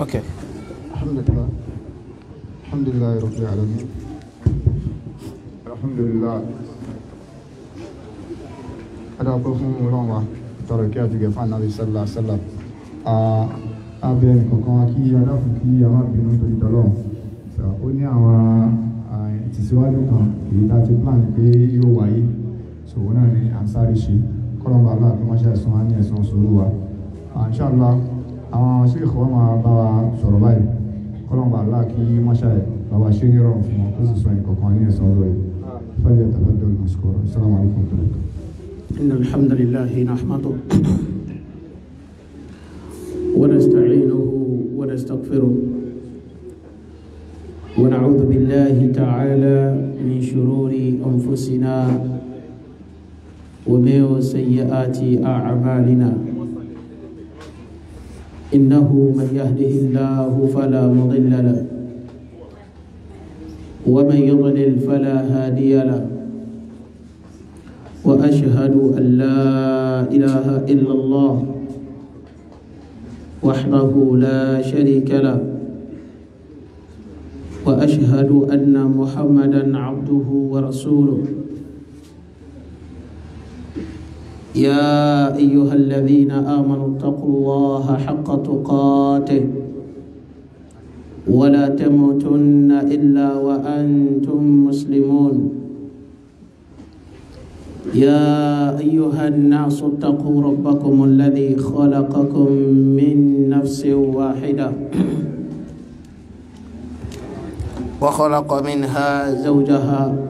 Okay. alhamdulillah. Alhamdulillah rabbil alamin alhamdulillah. Adáwọ̀pẹ́ fún ọlọ́run wa tọrọ kí a ti gẹ̀ fún ànábì sallallahu alaihi wasallam. Abẹ́ nǹkan kan wa kí adáfún kí a má bínú torí tọ́lọ́run ó ní àwọn ìtìsíwájú kan èyí tá a ti plan pé yóò wáyé ṣòwò náà ni sáré ṣe kọ́lọ́mbà aláàbí ṣe ẹ̀sùn wa ní ẹ̀sùn sùúrù wa inshallah àwọn ṣéèkì wọn máa bá wa sọ̀rọ̀ báyìí kọ́lọ́mbà aláà kí wọ́n ṣe bá wa ṣe ní rọrùn fún wọn kó sì sọ nǹkankan ní ẹ̀sùn ọdọ yìí fẹ́lẹ̀ tafadal mashkura assalamu alaikum tó lẹ́kọ̀ọ́. إن الحمد لله نحمده ونستعينه ونستغفره ونعوذ بالله تعالى من شرور أنفسنا ومن سيئات أعمالنا إنه من يهده الله فلا مضل له ومن يضلل فلا هادي له وأشهد أن لا إله إلا الله وحده لا شريك له وأشهد أن محمدا عبده ورسوله. يا أيها الذين آمنوا اتقوا الله حق تقاته ولا تموتن إلا وأنتم مسلمون. يا أيها الناس اتقوا ربكم الذي خلقكم من نفس واحدة وخلق منها زوجها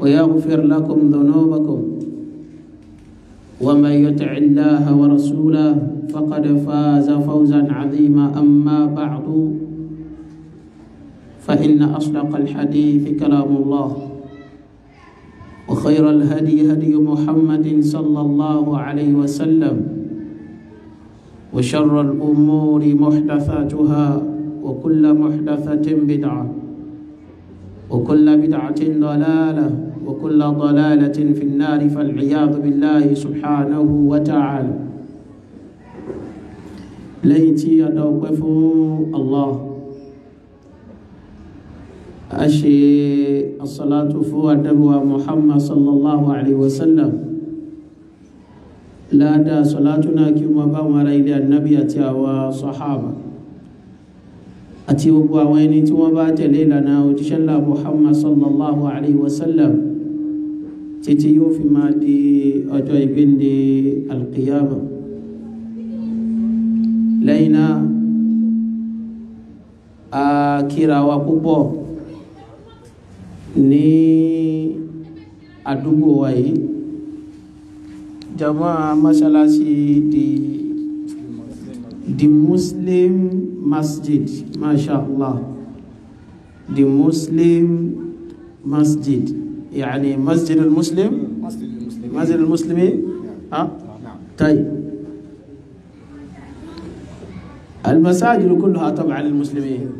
ويغفر لكم ذنوبكم ومن يطع الله ورسوله فقد فاز فوزا عظيما. أما بعد فإن أصدق الحديث كلام الله وخير الهدي هدي محمد صلى الله عليه وسلم وشر الأمور محدثاتها وكل محدثة بدعة وكل بدعة ضلالة وكل ضلالة في النار فالعياذ بالله سبحانه وتعالى ليتي أدوقف الله أشي الصلاة فو الدبوة محمد صلى الله عليه وسلم لا دا صلاتنا كما بام إلى النبي أتيا وصحابة أتي وبوا ويني تما بات لنا وتشلى títí yóò fi máa di ọjọ́ ìgbéǹde alkiyama lẹ́yìn náà a kíra wa púpọ̀ ní àdúgbò wa yìí. Jama mọ́ṣáláṣí di the muslim masjid masha allah. The muslim masjid. يعني مسجد المسلم. مسجد المسلمين. ها؟ طيب. المساجد كلها طبعا للمسلمين.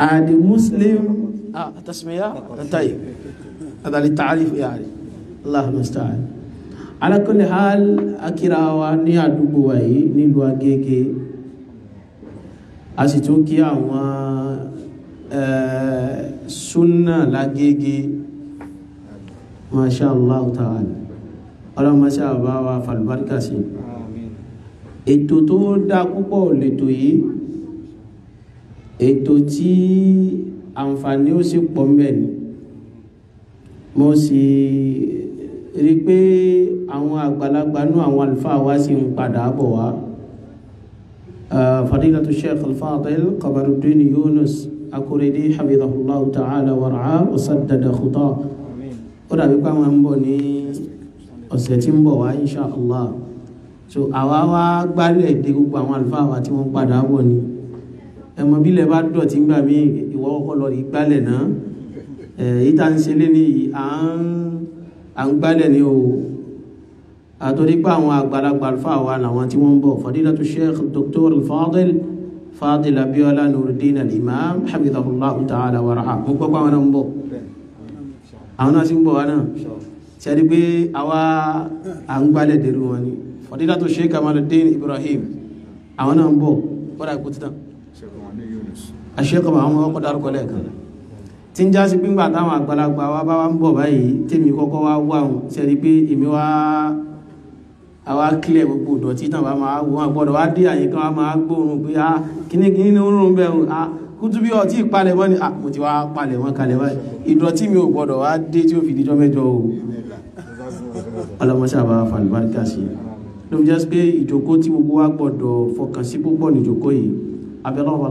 عادي مسلم آه تسمية؟ طيب. هذا للتعريف يعني. الله المستعان على كل حال akira wa ní àdúgbò wa yìí nílùú súnà lágége masha allah ta'ala. Ọlọ́mọṣẹ́ àbá wa falbarka sí. Ètò tó dá púpọ̀ lètò yìí ètò tí àǹfààní ó sì pọ̀ mbẹ̀ ni. Mo sì rí pé àwọn àgbàlagbà nú àwọn àlùfáà wa sì ń padà bọ̀ wá. Fadilatu sheikh al-fadil qabaruddin yunus akorede hafidhahullahu ta'ala wa saddada khuta. Ó dàbí pé àwọn ń bọ̀ ní ọ̀sẹ̀ tí ń bọ̀ wá insha allah so àwa wá gbálẹ̀ dé gbogbo àwọn àlùfáà wa tí wọ́n padà bọ̀ ni. Ẹmọ bílẹ̀ bá dọ̀tí ń gbà mí ìwọ ọkọ̀ lọ rí gbálẹ̀ náà èyí tá ń ṣe lé ní à ń gbálẹ̀ ní o. Àtòrí pé àwọn àgbàlagbà àlùfáà wa làwọn tí wọ́n ń bọ̀. Fadilatu sheikh dr fadil fadil abiola nuruddin al-imam habibullah ta'ala wa raha mo gbọ́ pé àwọn náà ń bọ̀. Àwọn náà sì ń bọ̀ wá náà ṣẹ́rí pé àwa à ń gbálẹ̀ dèrú wọn ni? Fadilatu sheikh kamaluddin ibrahim àwọn náà ń bọ̀. Kọ́dà ikú títàn àṣẹ́kọ̀ọ́ àwọn ọkọ̀ dárúkọ lẹ́ẹ̀kan. Tí ń já sí pínpà táwọn àgbàlagbà wa bá wá ń bọ̀ báyìí tèmi kọ́kọ́ wá wà ṣẹ́rí pé èmi wá àwa kílẹ̀ gbogbo ìdọ̀tí tàn bá máa wọ́n gbọ́dọ̀ wá dé àyíká wa máa gbóòrùn pé a kíní kíní ní oòrùn bẹ̀rù a kútú bí ọtí ìpalẹ̀ mọ́ ni. A mo ti wá palẹ̀ wọn kalẹ̀ báyìí ìdọ̀tí mi ò gbọ́dọ̀ wá dé tí ó fi dijọ́ mẹ́jọ o. Ọlọ́mọṣẹ́ àbá falùbáríkà sí ló fi jẹ́ pé ìjókòó tí gbogbo wa gbọ́dọ̀ fọkàn sí púpọ̀ ní ìjókòó yìí. Wa wa wa wa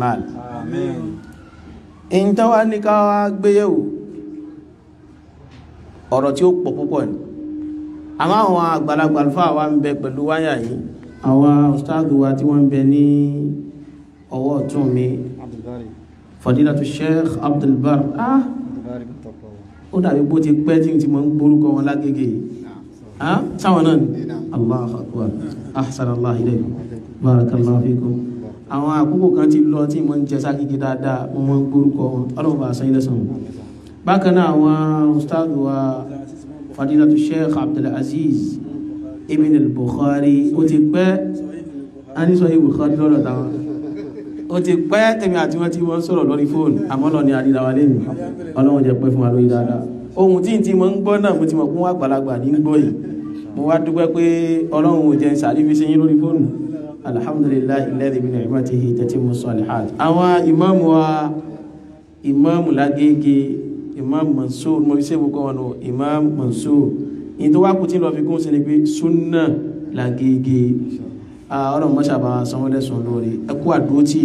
wa. In tó wá ní ká wá gbéyẹ̀wò ọ̀rọ̀ tí ó pọ̀ púpọ̀ ni. Àmọ́ àwọn àgbàlagbà alfáà wa ń bẹ pẹ̀lú wáyà yìí. Àwọn ustaadu wa tí wọ́n ń bẹ ní ọwọ́ ọ̀tún mi fadilatu sheikh abdulbar. Ah! Ó dàbí bó ti pẹ́ tí ti mọ̀ ń gbórúkọ wọn lágége. Yìí ah! Sáwọn náà ni. Allah akbar. Ahsan allah ilaykum. Barakallahu fikum àwọn àkókò kan ti lọ tí mo ń jẹ ságége dáadáa mo mọ̀ gbórúkọ wọn. Ọlọ́run bá àwọn ustaadu wa fadilatu sheikh abdulaziz ibn al-bukhari ó ti pẹ́ a ní sọ ibùkhari lọ́dọ̀ táwọn. Ó ti pẹ́ tèmi àti wọ́n tí wọ́n sọ̀rọ̀ lórí fóònù àmọ́ lọ ní àdídáwà lẹ́nu ọlọ́run jẹ́ pẹ́ fún wa lórí dáadáa. Ohun tí n ti mọ́ ń gbọ́ náà mo ti mọ̀ fún àgbàlagbà ní gbọ́ yìí. Mo wá dúpẹ́ pé ọlọ́run ò jẹ́ ń sàrí fi ṣe yín lórí fóònù alhamdulillahi alladhi bi ni'matihi tatimmu salihat àwọn ìmáàmù wa ìmáàmù lágége ìmáàmù Mansur mo ṣe gbogbo wọn nù ìmáàmù Mansur. Ìyí tó wá kú tí lọ fi kún sí ni pé súnà lágége. Ọ̀rọ̀ mọ́ṣàbà sanwó-lẹ́sùn lórí ẹkú àdótì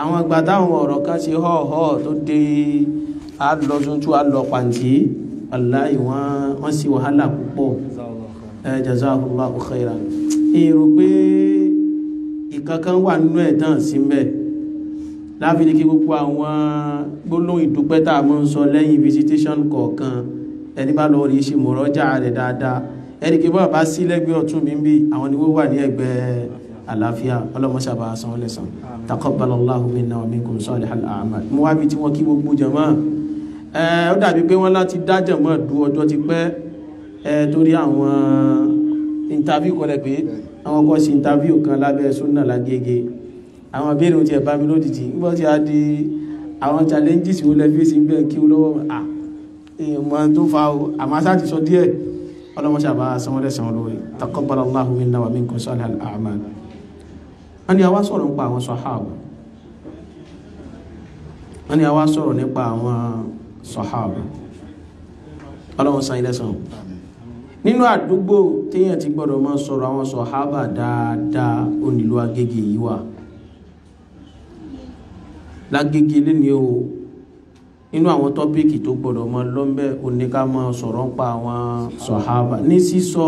àwọn àgbà táwọn ọ̀rọ̀ kan ṣe họ́ọ̀họ́ tó dé alọ́sùntú alọ́pàntí aláì wọ́n sí wàhálà púpọ̀. Ẹ jazakallahu khairan. Èrò pé ìkankan wà nínú ẹ̀tàn sí mẹ́ láfi ní kí gbogbo àwọn gbólóhùn ìdúpẹ́ tá a mọ́ ń sọ lẹ́yìn visitation kọ̀ọ̀kan ẹni bá lọ rí ṣe mọ̀rọ́jà rẹ̀ dáadáa. Ẹ̀rìkì bọ́ bá sí lẹ́gbẹ́ ọ̀tún mi ń bí àwọn ni wọ́n wà ní ẹgbẹ́ àlàáfíà. Ọlọ́mọṣàbà sanwó lẹ́sàn taqabbalallahu minna wa minkum salihal a'mal. Mo wá bí tí wọ́n kí gbogbo jàmá. Ó dàbí pé wọ́n láti dá jàmá du ọjọ́ ti pẹ́. Torí àwọn interview kọ́lẹ̀ pé àwọn kọ́ sí interview kan lábẹ́ súnà lágége àwọn abẹ́rẹ́ ti ẹ̀ bá mi lójijì. Nígbà tí a di àwọn challenges wo lẹ́fí sí bẹ́ẹ̀ kí ó lọ́wọ́? Èèyàn tó fa àmọ́ sáà ti sọ díẹ̀. Ọlọ́mọṣẹ́ àbá sanwó-dẹ̀ sanwó lórí. Taqabbalallahu minna wa minkum salihal a'mal. Wọ́n ni a wá sọ̀rọ̀ nípa àwọn sọ̀háàbà wọ́n ni a wá sọ̀rọ̀ nípa àwọn sọ̀háàbà ọlọ́wọ́n san ilẹ̀ sàn nínú àdúgbò téèyàn ti gbọ́dọ̀ máa sọ̀rọ̀ àwọn sọ̀háàbà dáadáa onílù agége yìí wà. Lágége lé ní o. Nínú àwọn tọ́píkì tó gbọ́dọ̀ mọ́ lọ́mbẹ́ oníká mọ́ sọ̀rọ̀ ń pa àwọn sọ̀hábà. Ní sísọ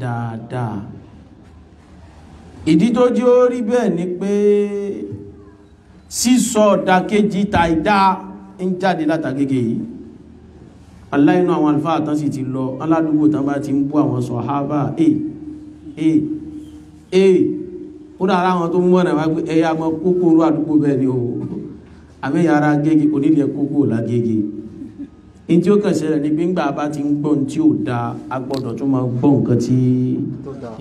dáadáa. Ìdí tó jẹ́ ó rí bẹ́ẹ̀ ni pé sísọ dákéjì tàìdá ń jáde látàgége yìí aláìnú àwọn alfáà tán sì ti lọ aládùúgbò tán bá ti ń bú àwọn sọ̀hábà eh eh eh ó dára àwọn tó mú ọ̀nà wá pé ẹ̀yà mọ́ kókóró àdúgbò bẹ́ẹ̀ ni o. Àmì yàrá gẹ́gẹ́ onílẹ̀ kókó lágẹ́gẹ́ in tí ó kàn ṣẹlẹ̀ ní gbígbà bá ti ń gbọ́n tí ó dá agbọ́dọ̀ tó máa gbọ́ nǹkan tí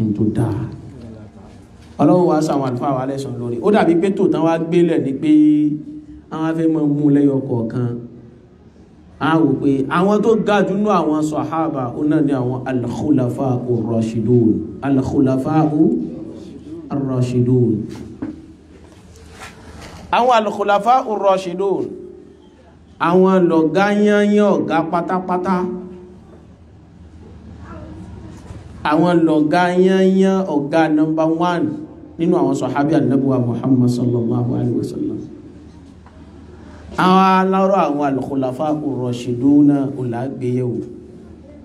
in tó dá ọlọ́run wá sáwọn àlùfáà wà lẹ́sàn lórí. Ó dàbí pé tòótán wá gbélẹ̀ ní pé àwọn afẹ́ mọ́ mú lẹ́yọ kọ̀ọ̀kan a wò pé àwọn tó ga jù nú àwọn sàhábà ó náà ní àwọn al-khulafa ar-rashidun. Al-khulafa ar-rashidun. Àwọn alùkùlàfà ar-rashidun àwọn lọ̀gá yányán ọ̀gá pátápátá. Àwọn lọ̀gá yányán ọ̀gá number one nínú àwọn sọ̀hábí annabuwa muhammad sallallahu alaihi wasallam àwọn alárò àwọn al-khulafa ar-rashiduna ọ̀làgbéyẹ̀wò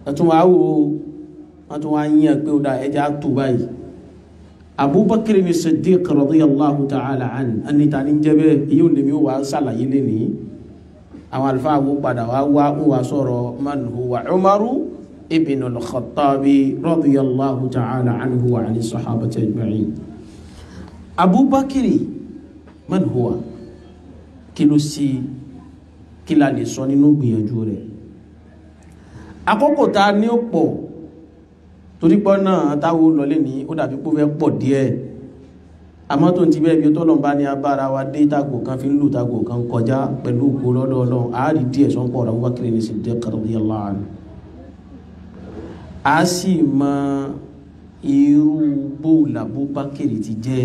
ẹ̀tún wá wò wọ́n tún wá yíyan pé ó dá ẹja tó báyìí. Abubakar ni siddiq radiyallahu ta'ala an ẹni ta ni jẹ́bẹ́ èyí ò lè mi wà ṣàlàyé lẹ́ni àwọn alfa wo padà wá wá ń wá sọ̀rọ̀ man huwa umaru ibn al-khattabi radiyallahu ta'ala anhu wa ani sahabati ajma'in. Abubakar man huwa kí ló sí kí la lè sọ nínú gbìyànjú rẹ̀? Àkókò ta ní ó pọ̀ torí pọ́ náà táwọn lọlé ní ó dàbí pó fẹ́ pọ̀ díẹ̀. Àmọ́ tó ti bẹ́ẹ̀ bí ó tọ́lọ̀ bá ní abára wa dé tàgbò kan fi ń lù tàgbò kan kọjá pẹ̀lú òkú lọ́dọ̀ àárí díẹ̀ sọ́n pọ̀ ọ̀rọ̀ Abubakar ní Siddiq radiyallahu anhu. A sì mọ irú bóòlà Abubakar ti jẹ́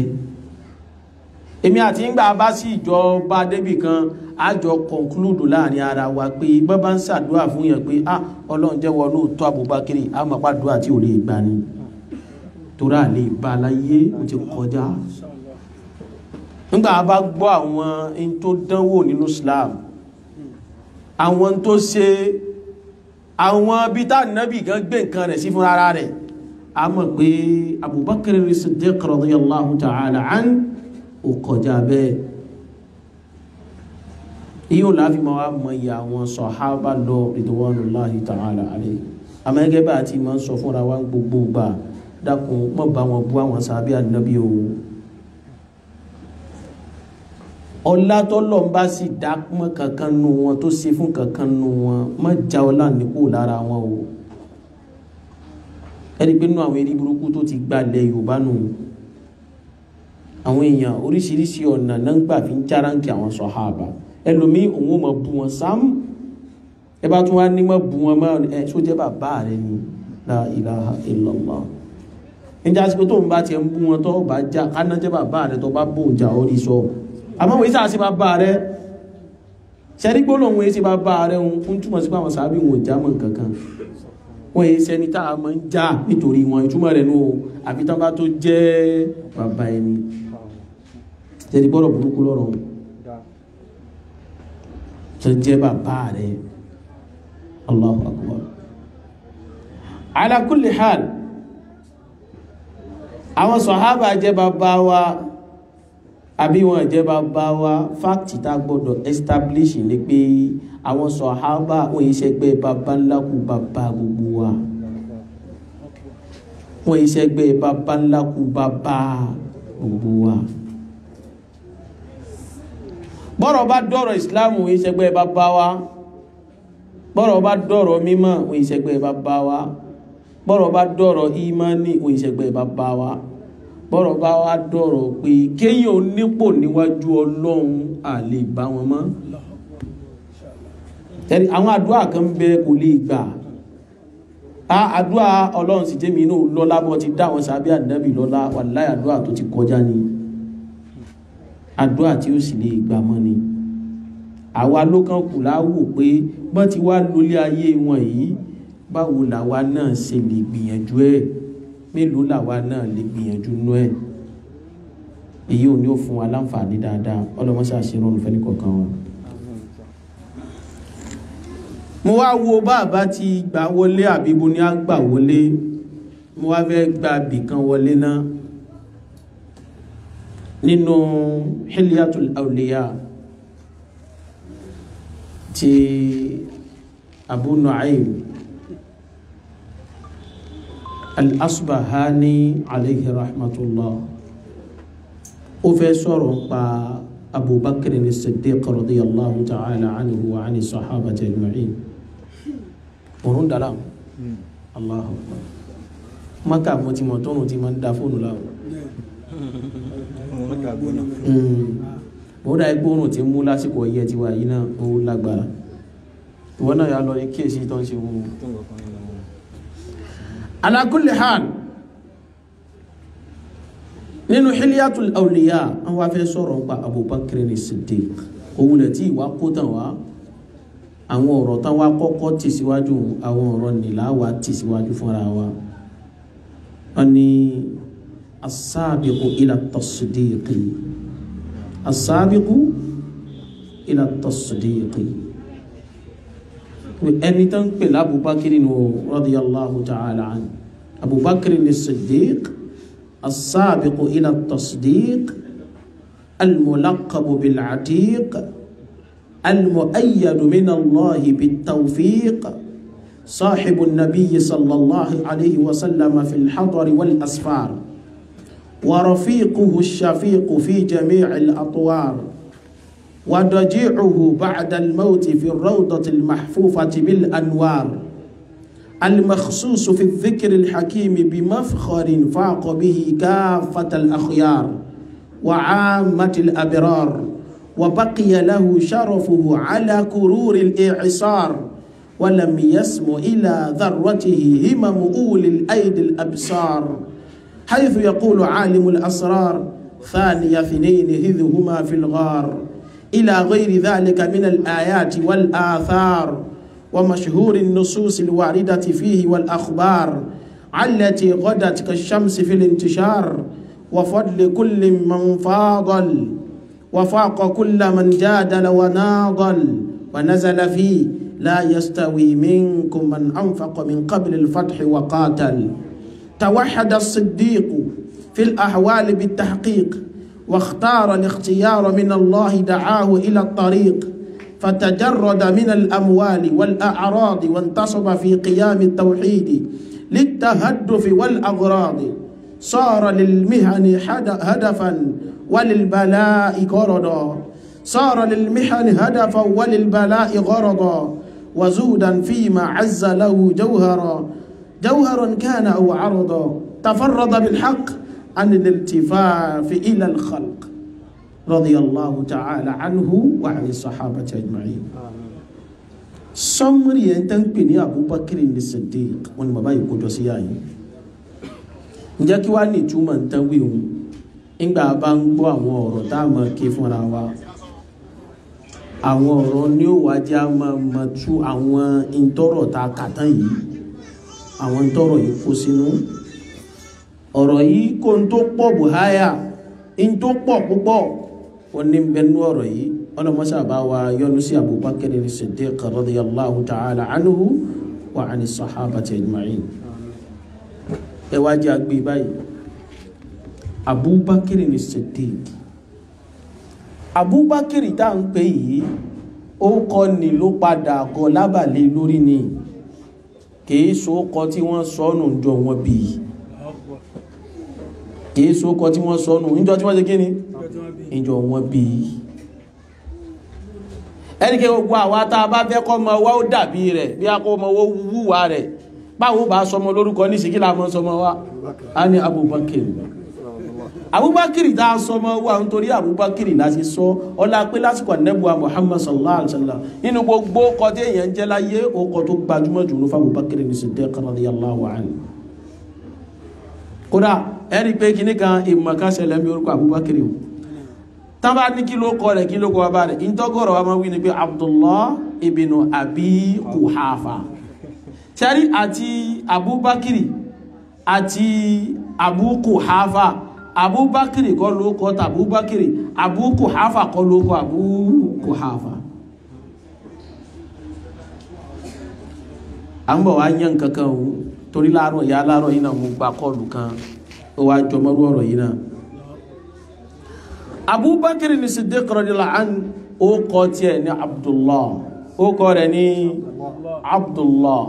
èmi àti ń gbà bá sí ìjọba débì kan àjọ conclude láàárín ara wa pé bọ́ bá ń ṣàdúrà fún yẹn pé ah ọlọ́run jẹ́wọ́ lóòótọ́ Abubakar àmọ́pá dúrà tí ò lè gbà ni. Torí àlè bá láyé ó ti kọjá. Nígbà bá gbọ́ àwọn in tó dánwò nínú Islam àwọn tó ṣe àwọn bí tá nábì gan gbé nǹkan rẹ̀ sí fún ara rẹ̀ a mọ̀ pé Abubakar Siddiq radiyallahu ta'ala an ó kọjá bẹ́ẹ̀. Yíò láàfin ma wá mọ iye àwọn sọ̀hábà lọ ridwanullahi ta'ala alayhi. Àmọ́ gẹ́gẹ́ bá ti máa ń sọ fúnra wa gbogbo gbà dákun mọ́ bá wọn bú àwọn sàbí ànábì o. Ọlá tọ́lọ̀ ń bá sì dá mọ́ kankan nu wọn tó ṣe fún kankan nu wọn má já ọlá nípò lára wọn o. Ẹni pé nínú àwọn eré burúkú tó ti gbalẹ̀ yorùbá nù àwọn èèyàn oríṣiríṣi ọ̀nà náà ń gbà fi ń járáǹkì àwọn sọ̀hábà. Ẹlòmíì òun ò mọ̀ bú wọn sáàmù ẹ bá tún wá ní mọ̀ bú wọn mọ́ ẹ tó jẹ́ bàbá rẹ ni? La ilaha illallah. Níjà sí pé tóun bá tiẹ̀ ń bú wọn tó bá já káná jẹ́ bàbá rẹ tó bá bóun jà ó rí sọ. Àmọ́ wọ́n sáà sí bàbá rẹ? Sẹ́rí gbọ́dọ̀ wọ́n sí bàbá rẹ? Ń túmọ̀ sí pé àwọn sábì wọn já mọ́ kankan wọ́n yé sẹ́ni tá máa ń já nítorí wọn. Ìtumọ̀ rẹ̀ nù àbí tán bá tó jẹ́ bàbá ẹni sẹ́ni gbọ́dọ̀ burúkú lọ́rọ̀ tó jẹ́ bàbá rẹ̀. Allahu Akbar. Ala kulli hal àwọn sọ̀hábà jẹ́ bàbá wa àbí wọn jẹ́ bàbá wa? Fáàkì tá gbọ́dọ̀ establish ni pé àwọn sọ̀hábà wọ́n yìí ṣẹgbẹ́ bàbá ńlá kú bàbá gbogbo wa. Wọ́n yìí ṣẹgbẹ́ bàbá ńlá kú bàbá gbogbo wa bọ́rọ̀ bá dọ̀rọ̀ ìsìláàmù ìṣẹ́gbẹ́ bàbá wa. Bọ́rọ̀ bá dọ̀rọ̀ mímọ́ ìṣẹ́gbẹ́ bàbá wa. Bọ́rọ̀ bá dọ̀rọ̀ ìmánì ìṣẹ́gbẹ́ bàbá wa. Bọ́rọ̀ bá wá dọ̀rọ̀ pé kéyàn onípò níwájú ọlọ́run à lè bá wọn mọ́. Tẹ́lẹ̀ àwọn àdúrà kan bẹ kò lè gbà. Á àdúrà ọlọ́run sì jẹ́mi inú lọ́lá bọ́ ti dá wọn sábẹ́ ànábì lọ́lá wàláhì àdúrà tó ti kọjá ni àdúrà tí ó sì lè gbà mọ́ ni. Àwa ló kàn kù láwò pé bọ́n ti wá lólé ayé wọn yìí báwo làwa náà ṣe lè gbìyànjú ẹ̀? Mélòó làwa náà lè gbìyànjú nú ẹ̀? Èyí ò ní ó fún wa láǹfààní dáadáa. Ọlọ́mọṣà ṣe rọrùn fẹ́ nìkọ̀ọ̀kan wọn. mo wá wo bàbá ti gbà wọlé àbíbo ni a gbà wọlé. Mo wá fẹ́ gba bìkan wọlé náà nínú hilyatul awliya ti abu nu'aym al-asbahani alayhi rahmatullah. Ó fẹ́ sọ̀rọ̀ pa abubakar ni siddiq radiyallahu ta'ala anhu wa ani sahabati ajma'in. Òrùn dàlá. Allahu akbar. Maka mo ti mọ̀ tóun ti máa ń da fóònù láwọn bóódà ẹgbóòrùn tí ń mú lásìkò ọyẹ ti wà yìí náà ó lágbára. Ìwọ náà yà lọ ní kíyèsí tó ń ṣe wọn ala kulli hal nínú hilyatul awliya an wá fẹ́ sọ̀rọ̀ nípa abubakar ní siddiq òun lẹ̀ tí ìwà kó tàn wá. Àwọn ọ̀rọ̀ tán wá kọ́kọ́ tì àwọn ọ̀rọ̀ nìlá wa tì fúnra wa. Wọn ni السابق إلى التصديق. السابق إلى التصديق. وأنتم بلا أبو بكر رضي الله تعالى عنه. أبو بكر الصديق السابق إلى التصديق الملقب بالعتيق المؤيد من الله بالتوفيق. صاحب النبي صلى الله عليه وسلم في الحضر والأسفار. ورفيقه الشفيق في جميع الأطوار وضجيعه بعد الموت في الروضة المحفوفة بالأنوار. المخصوص في الذكر الحكيم بمفخر فاق به كافة الأخيار وعامة الأبرار وبقي له شرفه على كرور الإعصار ولم يسم إلى ذرته همم أولي الأيدي الأبصار. حيث يقول عالم الأسرار ثاني اثنين إذ هما في الغار. إلى غير ذلك من الآيات والآثار ومشهور النصوص الواردة فيه والأخبار التي غدت كالشمس في الانتشار. وفضل كل من فاضل وفاق كل من جادل وناضل. ونزل فيه لا يستوي منكم من أنفق من قبل الفتح وقاتل. توحد الصديق في الأحوال بالتحقيق واختار الاختيار من الله دعاه إلى الطريق فتجرد من الأموال والأعراض وانتصب في قيام التوحيد للتهدف والأغراض. صار للمهن هدفا وللبلاء غرضا. صار للمحن هدفا وللبلاء غرضا. وزودا فيما عز له جوهرا. جوهرا كان أو عرضا تفرد بالحق عن الالتفاف إلى الخلق رضي الله تعالى عنه وعن الصحابة أجمعين sọmúrì yẹn tẹ́ ń pè ní Abubakar ní Siddiq wọn ni bàbá yìí kó jọ sí yáyí ǹjẹ́ kí wá ní ìtumọ̀ ń tán wí òun nígbà bá ń gbọ́ àwọn ọ̀rọ̀ tá a máa ké fúnra wa àwọn ọ̀rọ̀ ní ó wájá máa ma tú àwọn ìtọ́rọ̀ tá a kà tán yìí àwọn ìtọ́rọ̀ yìí kó sínú. Ọ̀rọ̀ yìí kó ń tó pọ̀ buhaya ń tó pọ̀ púpọ̀ ó ní bẹnu ọ̀rọ̀ yìí. Ọlọ́mọṣà bá wa yọ́nú sí Abubakar Siddiq radiyallahu ta'ala anhu wa ani sahabati ajma'in. Ẹ wá jẹ́ agbé báyìí. Abubakar Siddiq Abubakar tá ń pè yìí ó kọ́ ni ló padà kọ lábàlẹ̀ lórí ni kìí sókọ tí wọ́n sọ́nù jọ wọn bí. Kìí sókọ tí wọ́n sọ́nù. Ìjọ tí wọ́n ṣe kí ni ìjọ wọn bí. Ẹnikẹ́ gbogbo àwa tá a bá fẹ́ kọ́ mọ wá ó dàbí rẹ̀. Bí a kọ́ mọ owó wúwa rẹ̀. Báwo bá sọmọ lórúkọ ní ìsìnkí làmọ́ sọmọ wa? A ní Abubakar abubakar tá a sọmọ wa nítorí abubakar láti sọ. Ọlá pé lásìkò ànẹ́bùwà muhammad sallallahu alaihi wasallam. Nínú gbogbo ọkọ̀ tí èèyàn jẹ́ láyé ọkọ̀ tó gbajúmọ̀ jù ní fábùbakar ní Siddiq radiyallahu anhu. Kódà ẹ̀rí pé kí ní kan ìmọ̀ká ṣẹlẹ̀ bí orúkọ abubakar o. Tábà ní kí ló kọ rẹ̀ kí ló kọ bàbá rẹ̀ ìtọ́gọ̀rọ̀ wa máa wí ni pé abdullah ibn abi kuhafa sẹ́rí àti abubakar àti abu kuhafa abubakiri kọ́ ló kọ́ tàbúbakiri abu kuhafa kọ́ ló kọ́ abu kuhafa a ń bọ̀ wá yán kankan o torí láàárọ̀ ìyá láàárọ̀ yìí náà mo gba kọlù kan ó wá jọmọ́rú ọ̀rọ̀ yìí náà. Abubakiri ní Siddiq radiyallahu anhu ó kọ́ tiẹ̀ ní abdullah ó kọ́ rẹ̀ ní abdullah.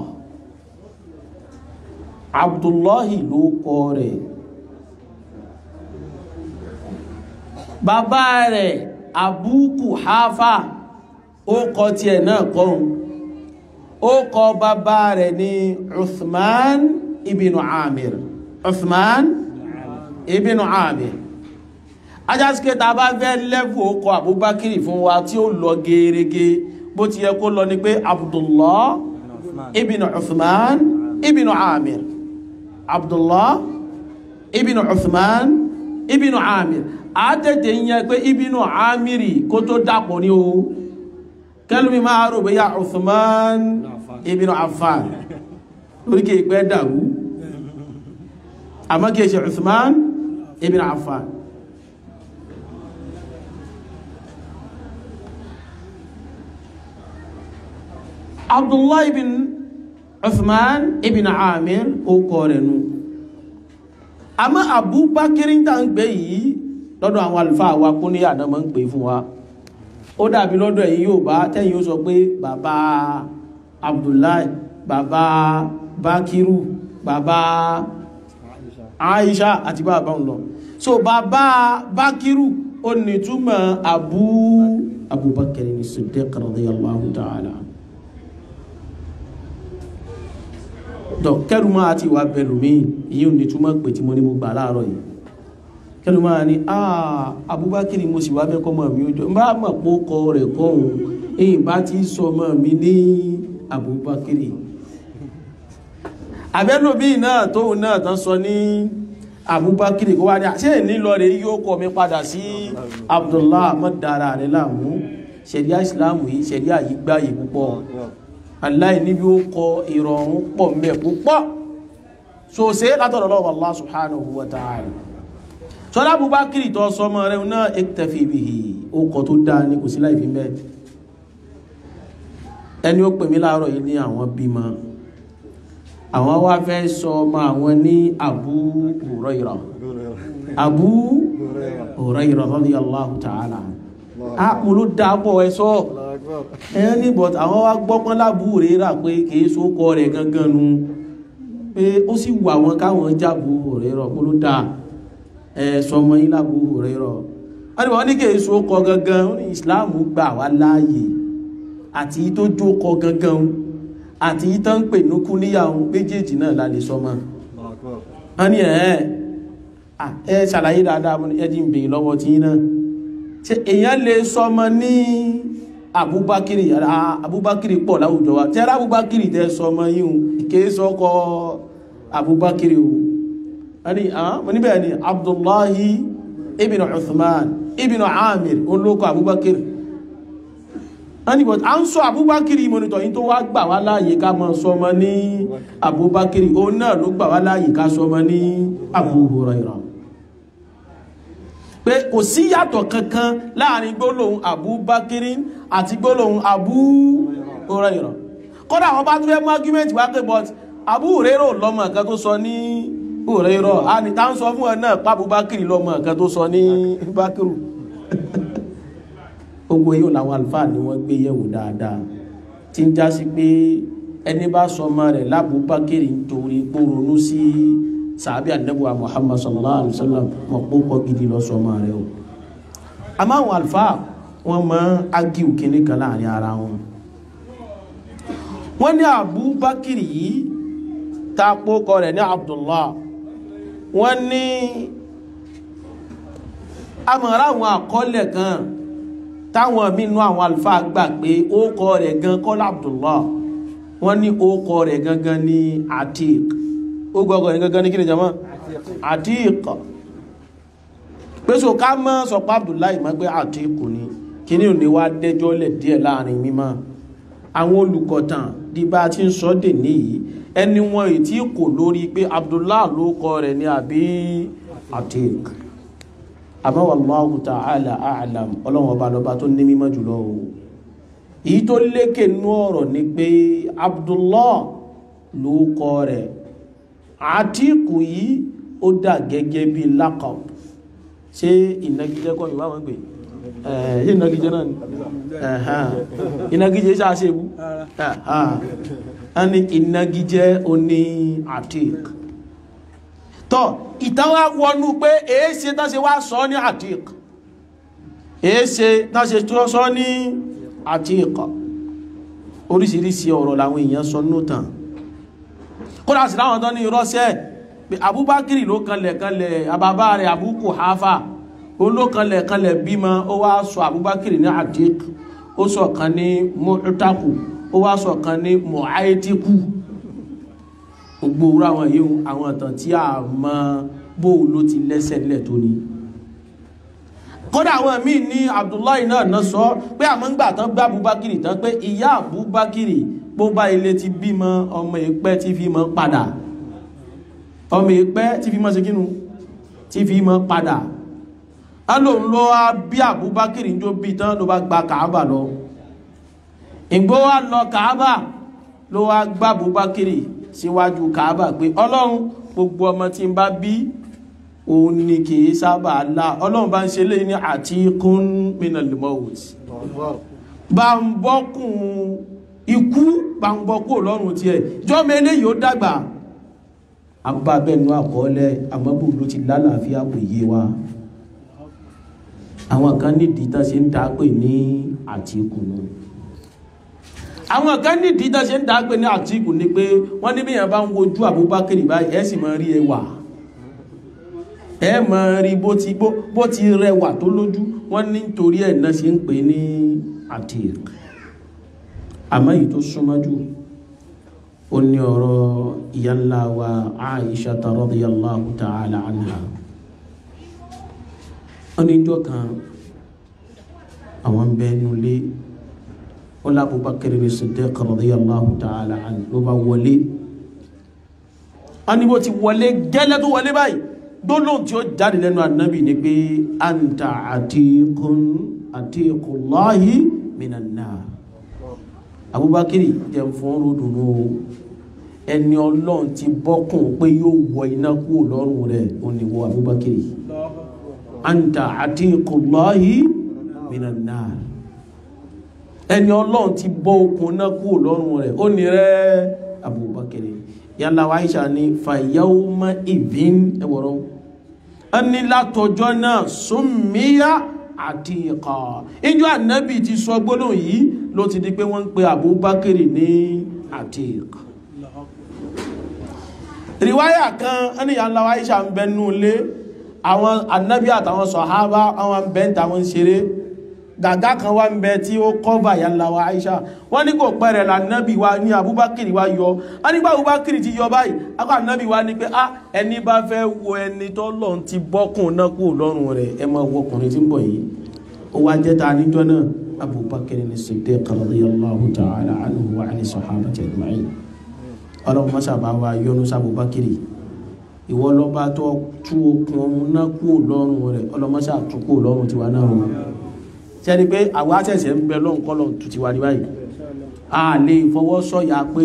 Abdullahi ló kọ́ rẹ̀ bàbá rẹ̀ Abu Kuhafa ó kọ tiẹ̀ náà kọ́hún ó kọ bàbá rẹ̀ ní Uthman ibn Amir. Uthman ibn Amir. Ajásíké tá a bá fẹ́ lẹ́fù ó kọ Abubakiri fún wa tí ó lọ gẹ́rẹ́gẹ́. Bó ti yẹ kó lọ ní pé Abdullah ibn Uthman ibn Amir. Abdullah ibn Uthman ibn Amir àtẹ̀tẹ̀ yẹn pé ibinu amiri kó tó dàpọ̀ ní o. Kẹlùmí máa rò bóyá Uthman ibinu Affan. Lórí kí ìpẹ́ dàrú. Àmọ́ kí ṣe Uthman ibinu Affan. Abdullahi ibn uthman ibn amir ó kọ rẹ̀ nù. Àmọ́ abubakar ń tàn gbé yìí lọ́dọ̀ àwọn àlùfáà wa kún ní àdámọ́ ń pè fún wa. Ó dàbí lọ́dọ̀ ẹ̀yin yóò bá tẹ́yìn ó sọ pé bàbá abdullahi bàbá bakiru bàbá aisha àti bàbá ń lọ. So bàbá bakiru ó ní túmọ̀ abu abubakar ní siddiq radiyallahu ta'ala. Dọ̀ kẹ́rù máa ti wà bẹ̀lú mi èyí ò ní túmọ̀ pé mo ní mo gbà yìí kẹ́lù máa ní àà abubakar mo sì wá fẹ́ kọ́ mọ̀ mi ó jọ. N bá mọ̀ pé ó kọ rẹ̀ kọ́hùn èyí bá ti sọ mọ̀ mi ní abubakar. Àbẹ́lòmí náà tóun náà tán sọ ní abubakar kó wá ní àṣẹ ìnílọ rẹ̀ yóò kọ mi padà sí abdullah mọ́dára rẹ̀ láàmú. Ṣẹ̀ríà ìsìláàmù yìí ṣẹ̀ríà yìí gbáyé púpọ̀. Aláì níbi ó kọ ìrọ̀rùn pọ̀ mẹ́ púpọ̀. So látọ̀dọ̀ lọ́wọ́ Allah subhanahu wa ta'ala sọ́lá abubakiri tó sọmọ rẹ̀ náà iktafi bihi. Ó kọ tó dáa ní kò sí láì fi mẹ́ ẹni ó pè láàárọ̀ yìí ní àwọn bímọ. Àwọn wá fẹ́ sọ ọmọ àwọn ní Abu Huraira. Abu Huraira radiyallahu ta'ala. A mo ló dáa pọ̀ ẹ sọ. Ẹ̀yán ní bọ̀t àwọn wá gbọ́pọ́n lábú rírà pé kìí sókọ rẹ̀ gangan nu. Pé ó sì wà wọn káwọn jábù mo ló dáa sọmọ yín lábú Hurairah wọ́n wọ́n ní kí èso kọ gangan ní ìsìláàmù gbà wá láàyè. Àti tó jó kọ gangan àti tó ń pè nókú níyàwó méjèèjì náà la lè sọmọ wọ́n ní ẹ̀ ẹ ṣàlàyé dáadáa ẹjí ń bèèrè lọ́wọ́ tí náà. Ṣe èèyàn lè sọmọ ní Abubakiri Abubakiri pọ̀ láwùjọ wa? Tẹ́rẹ Abubakiri tẹ́ sọmọ yíhun ìkéésọ́kọ Abubakiri o ani ah mo níbẹ̀ ni abdullahi ibn uthman ibn amir olóko abubakir ani but a ń sọ abubakir mọ́nitọ̀ yí tó wá gbà wá láàyè ká mọ́ sọmọ ní abubakir o náà ló gbà wá láàyè ká sọmọ ní abu hurairah pé kò sí yàtọ̀ kankan láàárín gbólóhùn abubakir àti gbólóhùn abu hurairah kódà wọn bá tún fẹ́ mú argument wá pé but abu hurairah lọ́mọ kan tó sọ ní Hurairah a ní tá ń sọ fún ẹ náà pábúbákìrì lọ́mọ nǹkan tó sọ ní bákìrù gbogbo yóò làwọn àlùfáà ni wọ́n gbé yẹ̀wò dáadáa. Tí ń já sí pé ẹni bá sọ ọmọ rẹ̀ lábúbákìrì nítorí pé ronú sí sàábì àdẹ́bùwà Muhammad sallallahu alaihi wasallam mọ̀ pé ó kọ́ gidi lọ sọ ọmọ rẹ̀ o. Àmọ́ àwọn àlùfáà wọ́n máa ń ágìw kíní kan láàárín ara wọn. Wọ́n ní àbúbákìrì yìí tá a pókọ rẹ̀ ní Abdullah wọ́n ní amọ̀rá àwọn àkọọ́lẹ̀ kan táwọn mínú àwọn alfáà gbà pé ó kọ rẹ̀ gan kọ́lá Abdullah wọ́n ní ó kọ rẹ̀ gangan ní Atiq. Ó gbọ́gọ̀ rẹ̀ gangan ní kí ni jama Atiq. Pèsò ká mọ́ sọpá Abdullah ìmọ̀ pé Atiq ni. Kí ní òní wá dẹjọ́ lẹ̀ díẹ̀ láàárín mímọ́. Àwọn olùkọ̀tàn di bá ti ń sọ dè níyìí ẹni wọn ì tí kò lórí pé Abdullah ló kọ rẹ̀ ní àbí Atiq. Àmọ́ wallahu ta'ala a'lam ọlọ́run ọba lọba tó ní mímọ́ jùlọ o. Èyí tó lékè nú ọ̀rọ̀ ni pé Abdullah ló kọ rẹ̀. Atiq yìí ó dà gẹ́gẹ́ bí laqab. Ṣé ìnagijẹ́ kọ́ yorùbá wọn gbé ìnagijẹ́ náà ni? Ìnagijẹ́ ṣáṣe wú ẹni ìnagijẹ́ oní Atiq tọ́ ìtawà wọnú pé èéṣe tán ṣe wá sọ ní Atiq èéṣe tán ṣe sọ ní Atiq oríṣiríṣi ọ̀rọ̀ làwọn èèyàn sọ nótàn kódà sí láwọn tán ní irọ́sẹ́ pé Abubakar ló kanlẹ̀ kanlẹ̀ àbábá rẹ̀ Abu Kuhafa ló kanlẹ̀ bímọ ó wá sọ Abubakar ní Atiq ó sọ kan ní Mu'taku ó wá sọ kan ní Mu'aitiku gbogbo òwúrọ̀ àwọn yíò àwọn ìtàn tí a mọ bó ló ti lẹ́sẹ̀ lẹ̀ tó ní kódà àwọn míì ní Abdullahi náà náà sọ pé àmọ́ ńgbà tán gbá Abubakiri tán pé ìyá Abubakiri bó bá ilé ti bímọ ọmọ ìpẹ́ tí fi mọ́ padà. Ọmọ ìpẹ́ tí fi mọ́ sí kínú tí fi mọ́ padà. Á lòun lọ wá bí Abubakiri jó bí tán ló bá gba Kàábà lọ ìgbó wá lọ Kàábà ló wá gbá Abubakiri síwájú Kaaba pé ọlọ́run gbogbo ọmọ tí ń bá bí òun ni kìí sábà lá ọlọ́run bá ń ṣe lé ní àtikún minal maut bá ń bọ́kùn ikú bá ń bọ́kùn lọ́rùn tiẹ̀. Jọ́mọ eléyìí ó dàgbà. Abábẹ́nu àkọọ́lẹ̀ àmọ́bù ló ti lálàáfíà kò yé wa. Àwọn kan nídìí tán ṣe ń dá pè ní àtìkù nù àwọn kan nídìí tán ṣe ń dá pè ní àtìkù ni pé wọ́n ní bíyàn bá ń wojú Abubakar báyìí ẹ̀ sì máa rí ẹwà. Ẹ máa rí bó ti bó ti rẹwà tó lójú. Wọ́n ní nítorí ẹ̀ náà ṣe ń pè ní àtìkù àmọ́ èyí tó súnmọ́ jù ó ní ọ̀rọ̀ ìyá ńlá wa Aisha radiyallahu ta'ala anha. Wọ́n ní ìjọ kan àwọn ń bẹ nulé ó lábúbakar Siddiq radiyallahu ta'ala anhu ló bá wọlé. Wọ́n ní bó ti wọlé gẹ́lẹ́ tó wọlé báyìí gbólóhùn tí ó jáde lẹ́nu ànábì ni pé anta àtikún àtikullahi minan nar. Abubakiri jẹun fún ròdùnú ẹni ọlọ́run ti bọ́kùn pé yóò wọ iná kúrò lọ́rùn rẹ̀ ó ní wọ abubakiri anta atiqullahi minan nar ẹni ọlọ́run ti bọ́ okùn náà kúrò lọ́rùn rẹ̀. Ó ní rẹ̀ abubakiri yàrá wa aisha ní fàyàwùmá ìbín ẹwọ̀rọ̀ ẹni látọjọ́ náà summiya àtìkà ìjọ ànábì ti sọ gbólóhùn yìí ló ti di pé wọ́n ń pe Abubakar ní àtìkà riwaya kan ẹni yàrá wa Aisha ń bẹnu lé àwọn ànábì àtàwọn sọ̀hábà àwọn bẹ́ntà wọn ṣeré gàgá kan wá ń bẹ tí ó kọ́bà yàrá wa Aisha. Wọ́n ní kò pẹ́rẹ̀ lànábì wa ní Abubakar wa yọ. A nígbà Abubakar ti yọ báyìí. Akọ ànábì wa ní pé ah ẹni bá fẹ́ wo ẹni tó lọ́n ti bọ́kùn náà kúrò lọ́rùn rẹ̀ ẹ máa wọ ọkùnrin tí ń bọ̀ yìí. Ó wá jẹ́ ta níjọ́ náà Abubakar ní Siddiq radiyallahu ta'ala anhu wa ani sahabati ìwọ lọ́ba tó tú okùn náà kúrò lọ́rùn rẹ̀ ọlọ́mọṣà tún kúrò lọ́rùn tiwa náà o sẹ́ni pé àwọn àṣẹ̀ṣẹ̀ ń bẹ lọ́hùn kọ́lọ̀ tù tiwa ní báyìí? A lè fọwọ́ sọ̀yà pé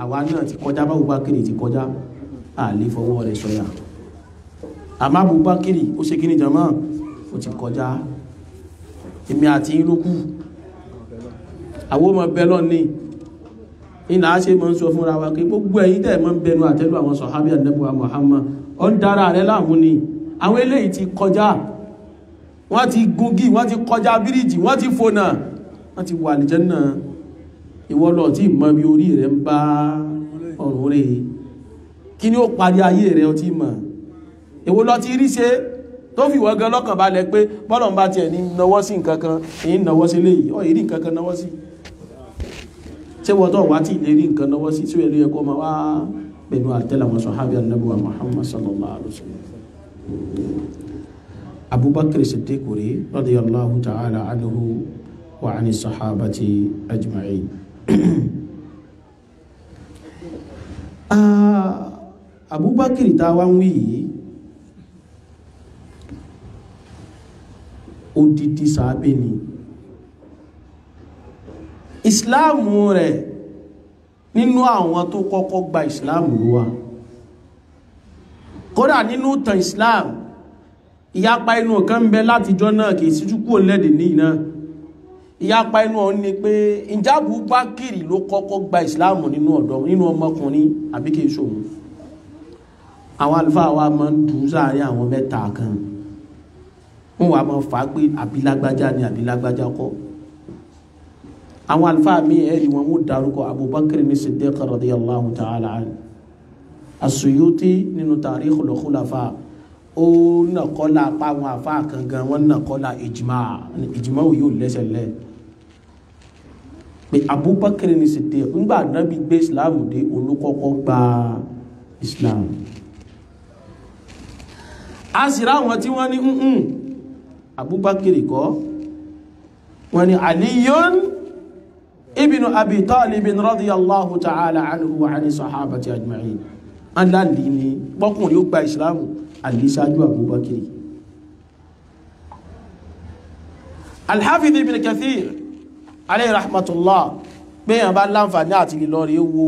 àwa náà ti kọjá bá Abubakar ti kọjá a lè fọwọ́ rẹ̀ sọ̀yà. Àmọ́ Abubakar ó ṣe kíni jama ó ti kọjá. Èmi àti kù. Àwọn ọmọ bẹ lọ́ọ̀ ní iná ṣe mọ́ ń sọ fúnra wa pé gbogbo ẹ̀yin tẹ́ mọ́ ń bẹnu àtẹ́lù àwọn sọ̀hábí àdẹ́bùwà Muhammad ọ ń dára rẹ láàmú ni. Àwọn eléyìí ti kọjá wọ́n ti gungi wọ́n ti kọjá bíríjì wọ́n ti fònà wọ́n ti wà àlìjánnà ìwọ́lọ̀ tí mọ́ bí orí rẹ̀ ń bá ọ̀run rẹ̀ kí ni ó parí ayé rẹ̀ ọtí mọ̀? Èwo lọ ti rí ṣe? Tó fi wọ́n gan lọ́kàn balẹ̀ pé bọ́lọ̀ ń bá tiẹ̀ ní nawọ́ sí nǹkan kan èyí nawọ́ sí léyìí ọ̀ èrí nǹkan kan sí. Ṣé wọ́n tó wá tí ìlérí nǹkan nawọ́ sí? Tí ó yẹ máa wá pẹ̀lú àtẹ́lẹ̀ àwọn sọ̀hábí annabuwa Muhammad sallallahu alaihi wasallam abubakar siddiq rí radiyallahu ta'ala anhu wa ani sahabati ajma'in. Abubakar ta wá ń wí yìí odidi sàábé ni. Ìsìláàmù rẹ̀ nínú àwọn tó kọ́kọ́ gba ìsìláàmù ló kódà nínú tàn ìsìláàmù ìyapa inú kan bẹ látijọ́ náà kìí síjú kúrò lẹ́dẹ̀ ní iná. Ìyapa inú ọ̀hún ni pé ìjábù bákìrì ló kọ́kọ́ gba ìsìláàmù nínú ọ̀dọ́ nínú ọmọkùnrin àbí kìí ṣòun àwọn àlùfáà wa máa ń dùn sáàrin àwọn mẹ́ta kan. Wọ́n wà máa fà pé àbílágbájá ni àbílágbájá kọ́. Àwọn àlùfáà mi ẹ̀rí wọn mú dárúkọ Abubakar ní Siddiq radiyallahu ta'ala anhu. As-Suyuti nínú Tarikhul ó nàkọ́lá apá àwọn àfáà kan gan wọ́n nàkọ́lá ìjìmá. Ìjìmá ò yóò lẹ́sẹ̀ lẹ́. Pé Abubakar ní Siddiq ńgbà nábì gbé Islam dé olùkọ́kọ́ gba Islam. A sì ráwọn tí wọ́n ní ǹǹ Abubakar kọ́? Wọ́n ní Aliyun ibn Abi Talib radiyallahu ta'ala anhu wa ani sahabati ajma'in. Aláàlì ni pọ́kùnrin ó gba Islam alisájú abubakiri alhafidh ibn kathir alayhi rahmatullah péyàn bá láǹfààní àti lè lọ rí wo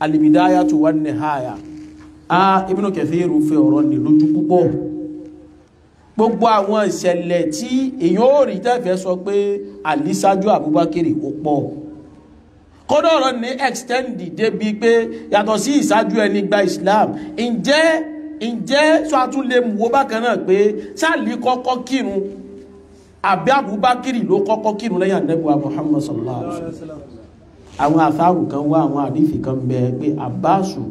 al-bidayatu wan-nihaya. A Ibn Kathir fẹ́ ọ̀rọ̀ ní lójú púpọ̀. Gbogbo àwọn ìṣẹ̀lẹ̀ tí èyàn ò rí tẹ́fẹ́ sọ pé àlísájú Abubakar ó pọ̀. Kódà ọ̀rọ̀ ní extend débi pé yàtọ̀ sí ìsájú ẹni gba Islam ǹjẹ́ ǹjẹ́ sọ àtún lè mú bákan náà pé sáàlì kọ́kọ́ kírun àbí Abubakar ló kọ́kọ́ kírun lẹ́yìn Ànábì Muhammad sallallahu alaihi wasallam? Àwọn àfáàrù kan wá àwọn àdífì kan bẹ pé àbáṣù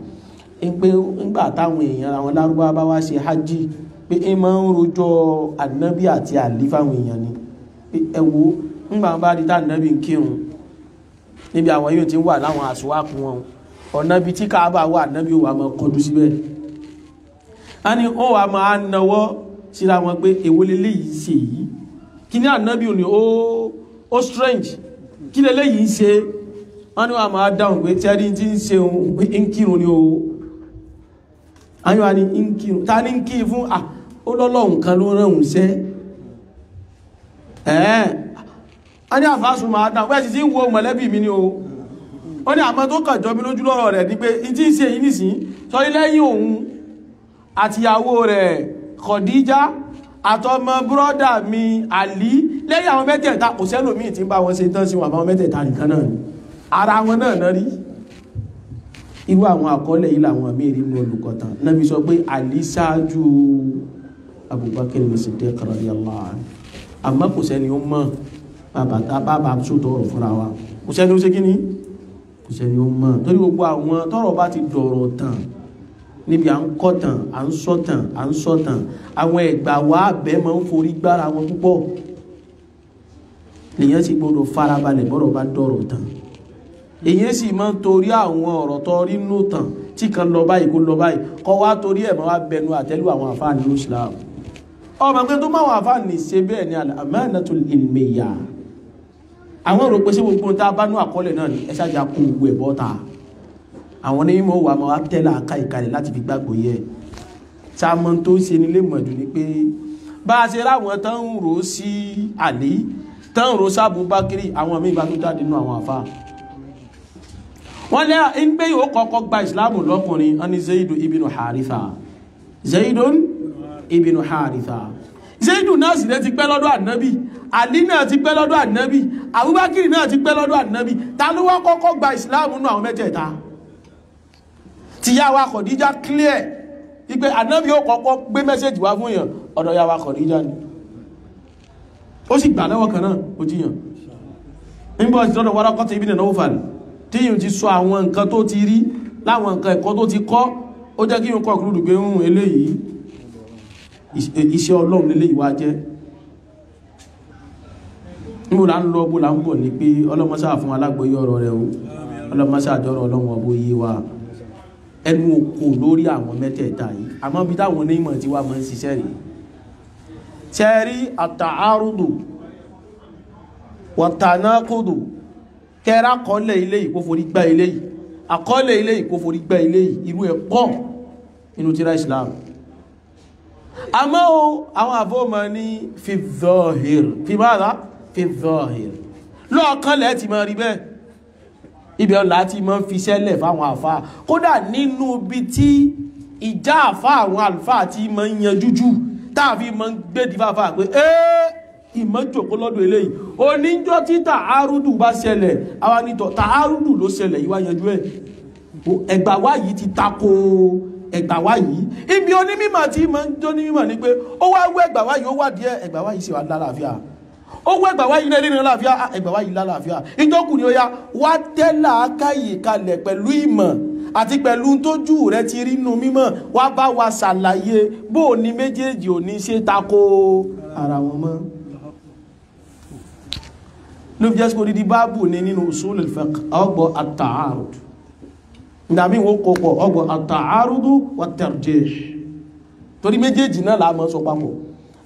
pé ńgbà táwọn èèyàn àwọn lárúbá bá wá ṣe hajj pé ń máa ń rojọ́ ànábì àti àlí èèyàn ni. Pé ẹ ńgbà bá rí tá ànábì ń kírun níbi àwọn yóò ti wà láwọn àṣùwàkùn wọn. Ọ̀nà tí káàbà wà ànábì wà máa kọjú síbẹ̀ a ní ó wà máa nawọ́ síra wọn pé èwo leléyìí ṣe yìí? Kí ní ànábì ò ní ó ó strange. Kí leléyìí ń ṣe? Wọ́n ní wà máa dáhùn pé tẹ́rí tí ń ṣe ń kírun ní o ayọ́ ni ń kírun. Ta ní ń kí fún? À ó lọ́lọ́hùn kan ló rẹ̀hùn sẹ́ ẹ̀ẹ́ a ní àfáàsùn máa dáhùn pẹ́ sì tí ń wo mọ̀lẹ́bí mi ní o. Ó ní àmọ́ tó kàn jọ mi lójú lọ́rọ̀ rẹ̀ ní pé in tí ń ṣe yìí nìsín sọ lẹ́yìn òun àtìyàwó rẹ̀ Khadija àtọmọ búrọ́dà mi Àlí lẹ́yìn àwọn mẹ́tẹ̀ẹ̀ta kò sẹ́lòmíì tí ń bá wọn ṣe tán sí wọn àbáwọn mẹ́tẹ̀ẹ̀ta nìkan náà ni. Ara wọn náà náà rí. Irú àwọn àkọọ́lẹ̀ yìí làwọn mẹ́rin ní olùkọ́tàn náà fi sọ pé àlí ṣáájú Abubakar Siddiq radiyallahu anhu. Àmọ́ kò sẹ́ni ó mọ̀ bàbá bàbá sótọ́ ọ̀rọ̀ fúnra wa. Kò sẹ́ni ó ṣe kí ni? Kò sẹ́ni ó mọ̀. Torí gbogbo àwọn tọ́rọ̀ bá ti dọ̀rọ̀ tàn níbi à ń kọ́ tàn à ń sọ tàn à ń sọ tàn àwọn ẹ̀gbà wa bẹ́ẹ̀ máa ń forí gbára wọn púpọ̀. Lèyàn sì gbọdọ̀ farabalẹ̀ bọ́rọ̀ bá dọ̀rọ̀ tàn èyí sì máa ń torí àwọn ọ̀rọ̀ tó rí nù tàn tí kan lọ báyìí kó lọ báyìí kọ́ wá torí ẹ̀ máa wá bẹnu àtẹ́lù àwọn àfáàní ní Islam. Ọmọ pé tó máa wà àfáàní ṣe bẹ́ẹ̀ ni al-amanatul ilmiyya àwọn rò pé sí gbogbo tá a bá nú àkọọ́lẹ̀ náà ni ẹ ṣáàjà kó gbogbo ẹ̀ bọ́ta àwọn onímọ̀ wà máa wá tẹ́lẹ̀ àká ìkàlẹ̀ láti fi gbàgbọ́ yẹ sàmọ́ tó ṣe nílé mọ̀jù ni pé bá a ṣe ráwọn tán ń rò sí Àlí tán ń rò sí Abubakiri àwọn míì bá tó jáde nú àwọn àfáà. Wọ́n lẹ́ ń gbé yóò kọ́kọ́ gba ìsìláàmù lọ́kùnrin wọ́n zaidu ibinu haritha. Zaidun ibinu haritha. Zaidu náà sì lẹ́ ti pẹ́ lọ́dọ̀ ànábì ali náà ti pẹ́ lọ́dọ̀ ànábì abubakar náà ti pẹ́ lọ́dọ̀ ànábì. Ta ló wá kọ́kọ́ gba ìsìláàmù nù àwọn mẹ́tẹ̀ẹ̀ta yá wa kọ̀díjà clear wípé ànábì ó kọ́kọ́ gbé mẹ́sẹ̀jì wá fún yàn ọ̀dọ̀ wa kọ̀díjà ni. Ó sì gbà lọ́wọ́ kan náà ó jiyàn. Nígbà tí lọ́dọ̀ ó fà ní tí yíò ti sọ àwọn nǹkan tó ti rí láwọn nǹkan ẹ̀kọ́ tó ti kọ́ ó jẹ́ kí yíò kọ́ ìkúrúdù pé ń eléyìí. Iṣẹ́ ọlọ́run lélẹ́yìí wá jẹ́. Níbo là ń lọ bó là ń bọ̀ ní pé ọlọ́mọṣà fún alágbóyé ọ̀rọ̀ rẹ̀ o. Àjọrọ̀ ọlọ́run ọbó yé wa ẹnu òkò lórí àwọn mẹ́tẹ̀ẹ̀ta yìí. Àmọ́ bí táwọn onímọ̀ tí wà máa ń ṣiṣẹ́ rèé. Tẹ́rí àtàárùdù wàtànákùdù kẹ́rà kọ́lẹ̀ ilé yìí kó forí gbá ilé yìí. Àkọ́lẹ̀ ilé yìí kó forí gbá ilé yìí. Irú ẹ̀ pọ̀ nínú tírà Islam. Àmọ́ àwọn àfọ́mọ́ ní fi zahir fi lọ́ọ̀kanlẹ̀ ti máa rí bẹ́ẹ̀ ibẹ̀ ọ̀la ti máa fi sẹ́lẹ̀ fáwọn àfá. Kódà nínú bí tí ìjà àfá àwọn àlùfáà ti máa ń yanjú jù táàfin máa ń gbé dìfáfá pé ẹ́ẹ́ ìmọ́jòkó lọ́dọ̀ eléyìí. Oníjọ́ tí tààrùdù bá ṣẹlẹ̀ àwọn nítọ̀ tààrùdù ló ṣẹlẹ̀ yíwá yanjú ẹ̀. Ẹgbàwá yìí ti tako ẹgbàwá yìí. Ibi onímọ̀ tí ma ń jó nímọ̀ ní pé ó wá wú ẹgbàwá yìí ó wà díẹ̀ ẹgbàwá yìí sì wà lálàáfíà ó wú ẹgbàwá yìí lẹ́rìn lálàáfíà. Ẹgbàwá yìí lálàáfíà. Ìjọkùnrin ó yá wá tẹ́lá káyè kalẹ̀ pẹ̀lú ìmọ̀ àti pẹ̀lú tójú rẹ ti rí nínú mímọ̀ wá bá wa ṣàlàyé bó o ní méjèèjì ò ní ṣe tako ara wọn mọ́. Ló fi jẹ́sìkò dídí báàbù ní nínú usul al-fiqh ọgbọ̀ at-ta'arud. Ìdàmí wọ́n kọ́kọ́ ọgbọ̀ at-ta'arudu wat-tarjih torí méjèèjì náà la máa sọ papọ̀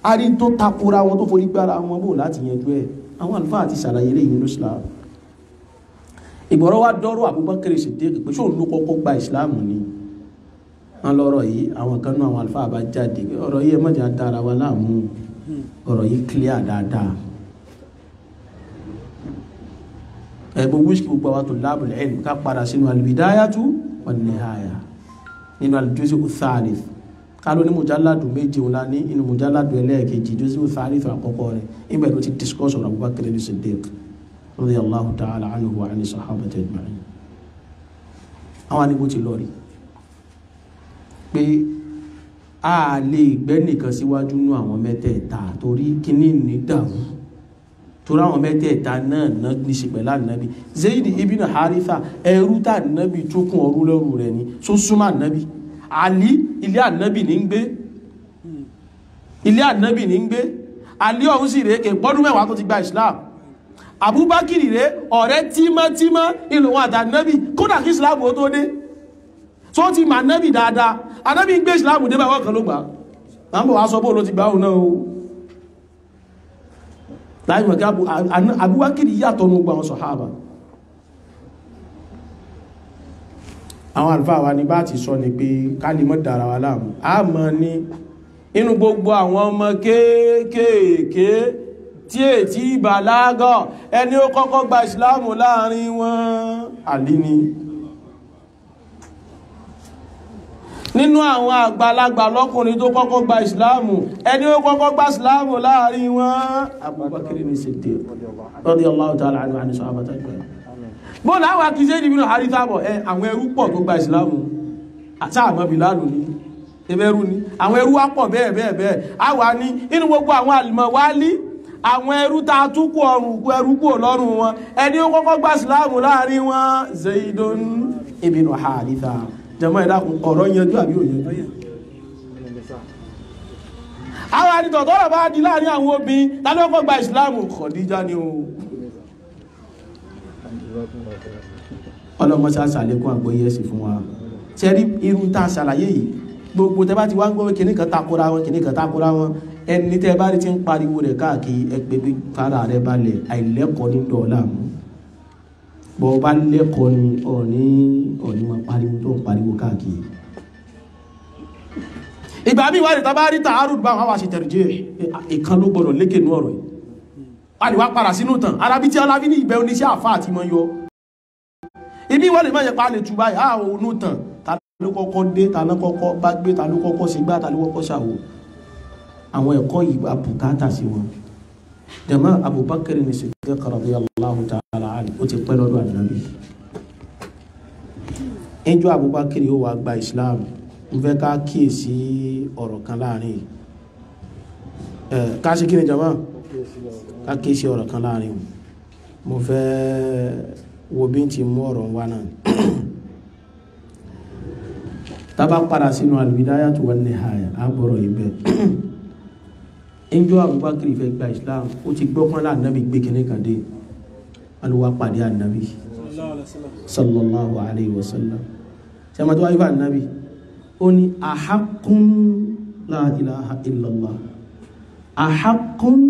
a rí tó takora wọn tó forí gbára wọn bò láti yẹnjú ẹ̀. Àwọn àlùfáà ti ṣàlàyé lẹ́yìn nínú Islam. Ìgbọ̀rọ̀ wa dọ́rọ̀ Abubakar Siddiq pé ṣóun ló kọ́kọ́ gba Islam ni? Wọn lọ́rọ̀ yìí àwọn kan náà àwọn àlùfáà bá jáde ọ̀rọ̀ yìí ẹ má jà dára wa láàmú. Ọ̀rọ̀ yìí clear dáadáa. Ẹ̀bùn wíṣkì gbogbo àwọn tó lábùl ilm ká padà sínú al-bidayatu wan-nihaya nínú al-juz'u thalith ká ló ní mujalladu méje ńlá ní inú mujalladu ẹlẹ́ẹ̀kejì juz'u thalith àkọ́kọ́ rẹ̀. Ibẹ̀ ló ti discuss ọ̀rọ̀ Abubakar as-Siddiq radiyallahu ta'ala anhu wa ani sahabati ajma'in. Àwọn àníbó ti lọ rí. Pé a lè gbẹ́ nìkan síwájú nú àwọn mẹ́tẹ̀ẹ̀ta torí kíní ní dàrú torí àwọn mẹ́tẹ̀ẹ̀ta náà náà ní ṣe pẹ̀lú ànábì. Zaidi ibn Haritha ẹrú tá ànábì tó kún ọrú lẹ́rù ni tó súnmọ́ ànábì Ali ilé ànábì ní ń gbé. Ilé ànábì ní ń gbé. Ali ọ̀hún sì rèé kè pọ́dún mẹ́wàá tó ti gba Islam. Abubakar rèé ọ̀rẹ́ tímọ́tímọ́ ìlú wọn àtànábì kódà kí Islam ó tó dé. Tó ti mà nábì dáadáa. Anábì ń gbé ìsìláàmù dé báwọn kan ló gbà á. Ń wá sọ ló ti gbà òun náà o. Láì mọ̀ kí abúwákìrì yàtọ̀ ní gbogbo àwọn sọ̀háàbà àwọn àlùfáà wa ní bá ti sọ ni pé kálí mọ́ dára wa láàmú. A mọ̀ ní inú gbogbo àwọn ọmọ kéékèèké tí ètí ìbàlágọ̀ ẹni ó kọ́kọ́ gba ìsìláàmù láàárín wọn àlí ni. Nínú àwọn àgbàlagbà lọ́kùnrin tó kọ́kọ́ gba ìsìláàmù ẹni ó kọ́kọ́ gba ìsìláàmù láàárín wọn Abubakar ní bọ́ọ̀lù àwọn akíṣẹ́ ìdìbìnà àríkàbọ̀ ẹ àwọn ẹrú pọ̀ tó gba ìsìláàmù àmọ́ Bilalu ní ẹbẹ̀rú ní àwọn ẹrú wá pọ̀ bẹ́ẹ̀ bẹ́ẹ̀ bẹ́ẹ̀. Àwa ní inú gbogbo àwọn àlùmọ̀ wálí àwọn ẹrú ta túkù ọrùn ẹrú kú lọ́rùn wọn. Ẹni ó kọ́kọ́ gba ìsìláàmù láàárín wọn Zaidun ibn Haritha. Jẹmọ́ ìdákun ọ̀rọ̀ yanjú àbí ò yanjú? Àwọn àdìtọ̀ tọ́rọ̀ bá di láàárín àwọn obìnrin tàbí ọkọ̀ gba ìsìláàmù Khadija ni o ọlọ́mọsá sàlékún àgbóyé ẹ̀sìn fún wa. Tẹ́rí irú tá a ṣàlàyé yìí? Gbogbo tẹ́ bá ti wá ń gbọ́ kìnnì kan takora wọn kìnnì kan takora wọn ẹni tẹ́ bá rí ti ń pariwo rẹ̀ káàkiri ẹgbẹ́ bí kára rẹ̀ balẹ̀. Àìlẹ́kọ̀ọ́ ní dọ̀ọ́lá mú. Bọ́ bá lẹ́kọ̀ọ́ ni ọ̀ní ọ̀ní ma pariwo tó ń pariwo káàkiri. Ìgbà bí wà ní rí tààrùn bá wà wà sí tẹ̀rìjẹ́ ìkan ló gbọ́dọ̀ lékè ní ọ̀rọ̀ yìí wà ní wá padà sínú tàn arábí tí alábí ní ìbẹ̀ oníṣẹ́ àfá àti mọ́ yọ. Ibi wọ́n lè mọ́jẹ̀ pa lè tù báyìí. Àwọn onú tàn ta ló kọ́kọ́ dé? Ta ló kọ́kọ́ bá gbé? Ta ló kọ́kọ́ sí gbá? Ta ló kọ́kọ́ ṣàwò? Àwọn ẹ̀kọ́ yìí àbùkátà sí wọn. Jama Abubakar ní Siddiq radiyallahu ta'ala anhu. Ó ti pẹ́ lọ́dọ̀ ànábì. Ẹjọ́ Abubakar ó wá gba Islam. Ń fẹ́ ká kíyèsí ọ̀rọ̀ kan láàárín ẹ̀ ká sí kí ni jama ká kíyèsí ọ̀rọ̀ kan láàárín mo fẹ́ wo bí n ti mú ọ̀rọ̀ wá náà. Tábà padà sínú al-bidayatu wan-nihaya àgbọ̀rọ̀ ibẹ̀ ẹjọ́ Abubakar fẹ́ gba Islam ó ti gbọ́ pọ́nlá ànábì gbé kíní kan dé. Alùwà pàdé ànábì. Sallallahu alayhi wa sallam. Sẹ́mọ̀tí wáyé bá ànábì? Ó ní àhákún la illallah. Àhákún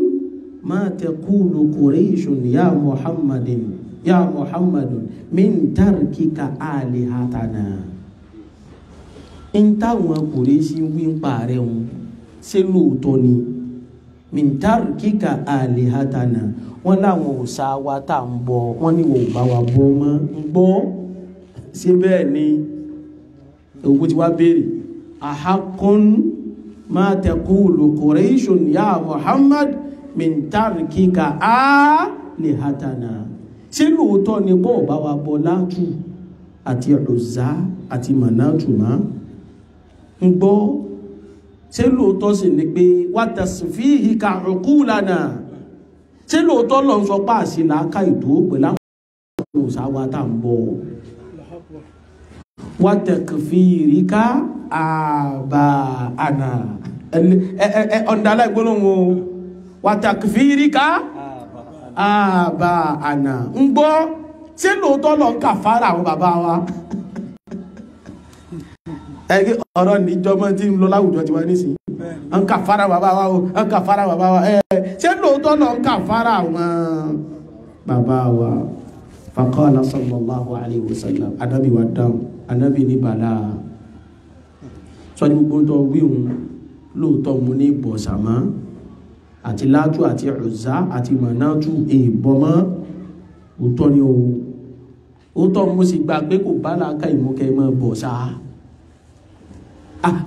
ma taqulu qurayshun ya muhammadin ya muhammadun min tarkika alihatana. In táwọn Qurayshi wí ń pààrẹ wọn ṣé lóòótọ́ ni? Min tarkika alihatana. Wọ́n láwọn òòṣà wa tá ń bọ wọ́n ní wọ́n bá wa bọ́ mọ́. Ń gbọ́. Ṣé bẹ́ẹ̀ ni? Ògbó ti wá béèrè. Ahakun ma taqulu quraishun ya muhammad min tarkika alihatana ṣé lóòótọ́ ni bọ́ bá wa bọ látù àti Uzza àti manatu mọ́ ń gbọ́. Ṣé lóòótọ́ sì ni pé wa tasfihika uqulana? Ṣé lóòótọ́ lọ ń sọ pá àṣì làákà ìdó pẹ̀lú àwọn òṣàwà tá ń bọ̀? Wá tẹ̀kìfìríkà àbà àná ọ̀ndàlá ìgbónáwó wá tẹ̀kìfìríkà àbà àná ń gbọ́ ṣé lóòótọ́ lọ ń kà fara àwọn bàbá wa? Ẹgbẹ́ ọ̀rọ̀ níjọmọ́ tí ń lọ láwùjọ ti wá nísìnyí ń kà fara bàbá wa o ń kà fara bàbá wa. Ẹ ṣé lóòótọ́ lọ ń kà fara àwọn bàbá wa? Faqala sallallahu alayhi wa sallam. Anabi wa dáhùn. Anabi ní bàlá sọ́ni gbogbo tó wíhun lóòótọ́ mo ní bọ̀sàmọ́ àti látú àti Uzza àti manatu ìbọmọ́ òótọ́ ni o. Òótọ́ mo sì gbà pé kò bá làákà ìmúkẹ́ mọ́ bọ̀ sáà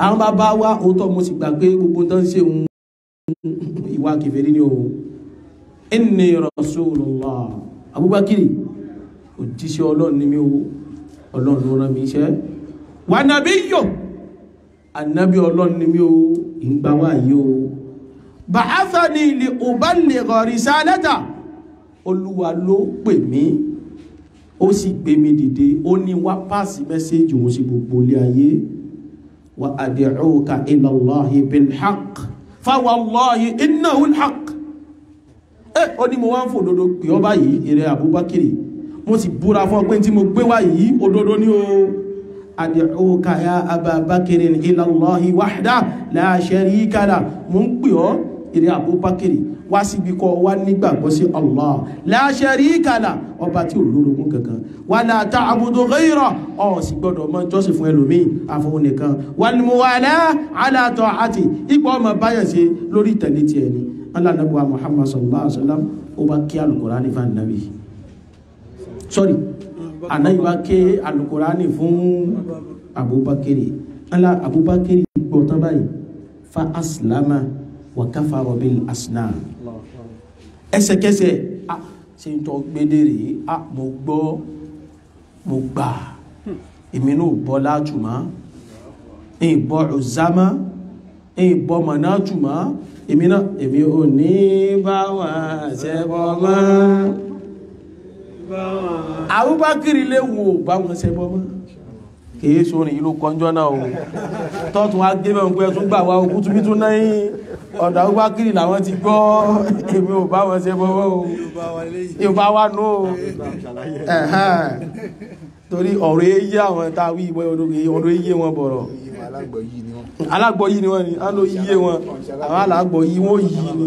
àwọn bàbá wa òótọ́ mo sì gbà pé gbogbo tó ń ṣe òun ìwà kèfèrí ni o. Inni rasulullah. Abubakiri òjíṣẹ́ ọlọ́run ni mí o. Ọlọ́run ló rán mi iṣẹ́. Wà nàbí yọ ànábí ọlọ́run ni mí o. Ìgbà wà yìí o ba'athani li uballigha risalata. Olúwa ló pè mí ó sì gbé mi dìde ó ní wá pàṣẹ mẹ́sẹ́jì òun sí gbogbo ilé ayé. Wa ad'uka ila Allahi bil haqq fa wallahi innahu al haqq ẹ ó ní mo wá ń fò òdodo pè ọ báyìí ìrẹ Abubakiri. Mo sì búra fún ọ tí mo gbé wá yìí òdodo ní o. Ad'uka ya Ababakiri ila Allahi wahda la mo ń pè ọ ìrẹ Abubakiri wá síbi kọ́ wá nígbàgbọ́ sí Allah. La sharika lah ọba tí ò lórogún kankan. Wala ta'budu ghayra ọ̀ sì gbọ́dọ̀ mọ́ jọ́sìn fún ẹlòmíì àfọwọ́ nìkan. Wal muwala ala ta'ati ipò ọmọ báyọ̀ sí lórí tẹ̀lé tiẹ̀ ni alánàbíwá Muhammad sallallahu alaihi wasallam ó bá kí alukurani fún anabi sorry anabi bá kí alukurani fún abubakiri ala abubakiri gbọ́ tán báyìí. Fa aslama wa kafara bil asnam ẹsẹ̀kẹsẹ̀ a ṣe ń tọ́ gbédèrè a mo gbọ́ mo gbà. Èmi náà bọ́ látùmá ìbọ̀ ọ̀zámá ìbọ̀ mọ̀nátùmá èmi náà èmi ò ní bá wà ṣẹbọ mọ́. Àwúbákiri lè wò bá wọn ṣẹbọ mọ́ kìí sórin ìlú kọjọ́ náà o. Tọ́tún wá gbé bẹ̀rún pé tún gbà wá okú tún bí tún náà ọ̀dọ̀ àwúbákiri làwọn ti gbọ́. Èmi ò bá wọn ṣẹbọ mọ́ o. Yóò bá wà nù o. Torí ọ̀rọ̀ eyé àwọn táwí ìwọ̀ ọ̀rọ̀ eyé wọn bọ̀rọ̀. Alágbọ̀ yìí ni wọ́n ni a ló yíye wọn. Àwọn alágbọ̀ yìí wọ́n yìí ni.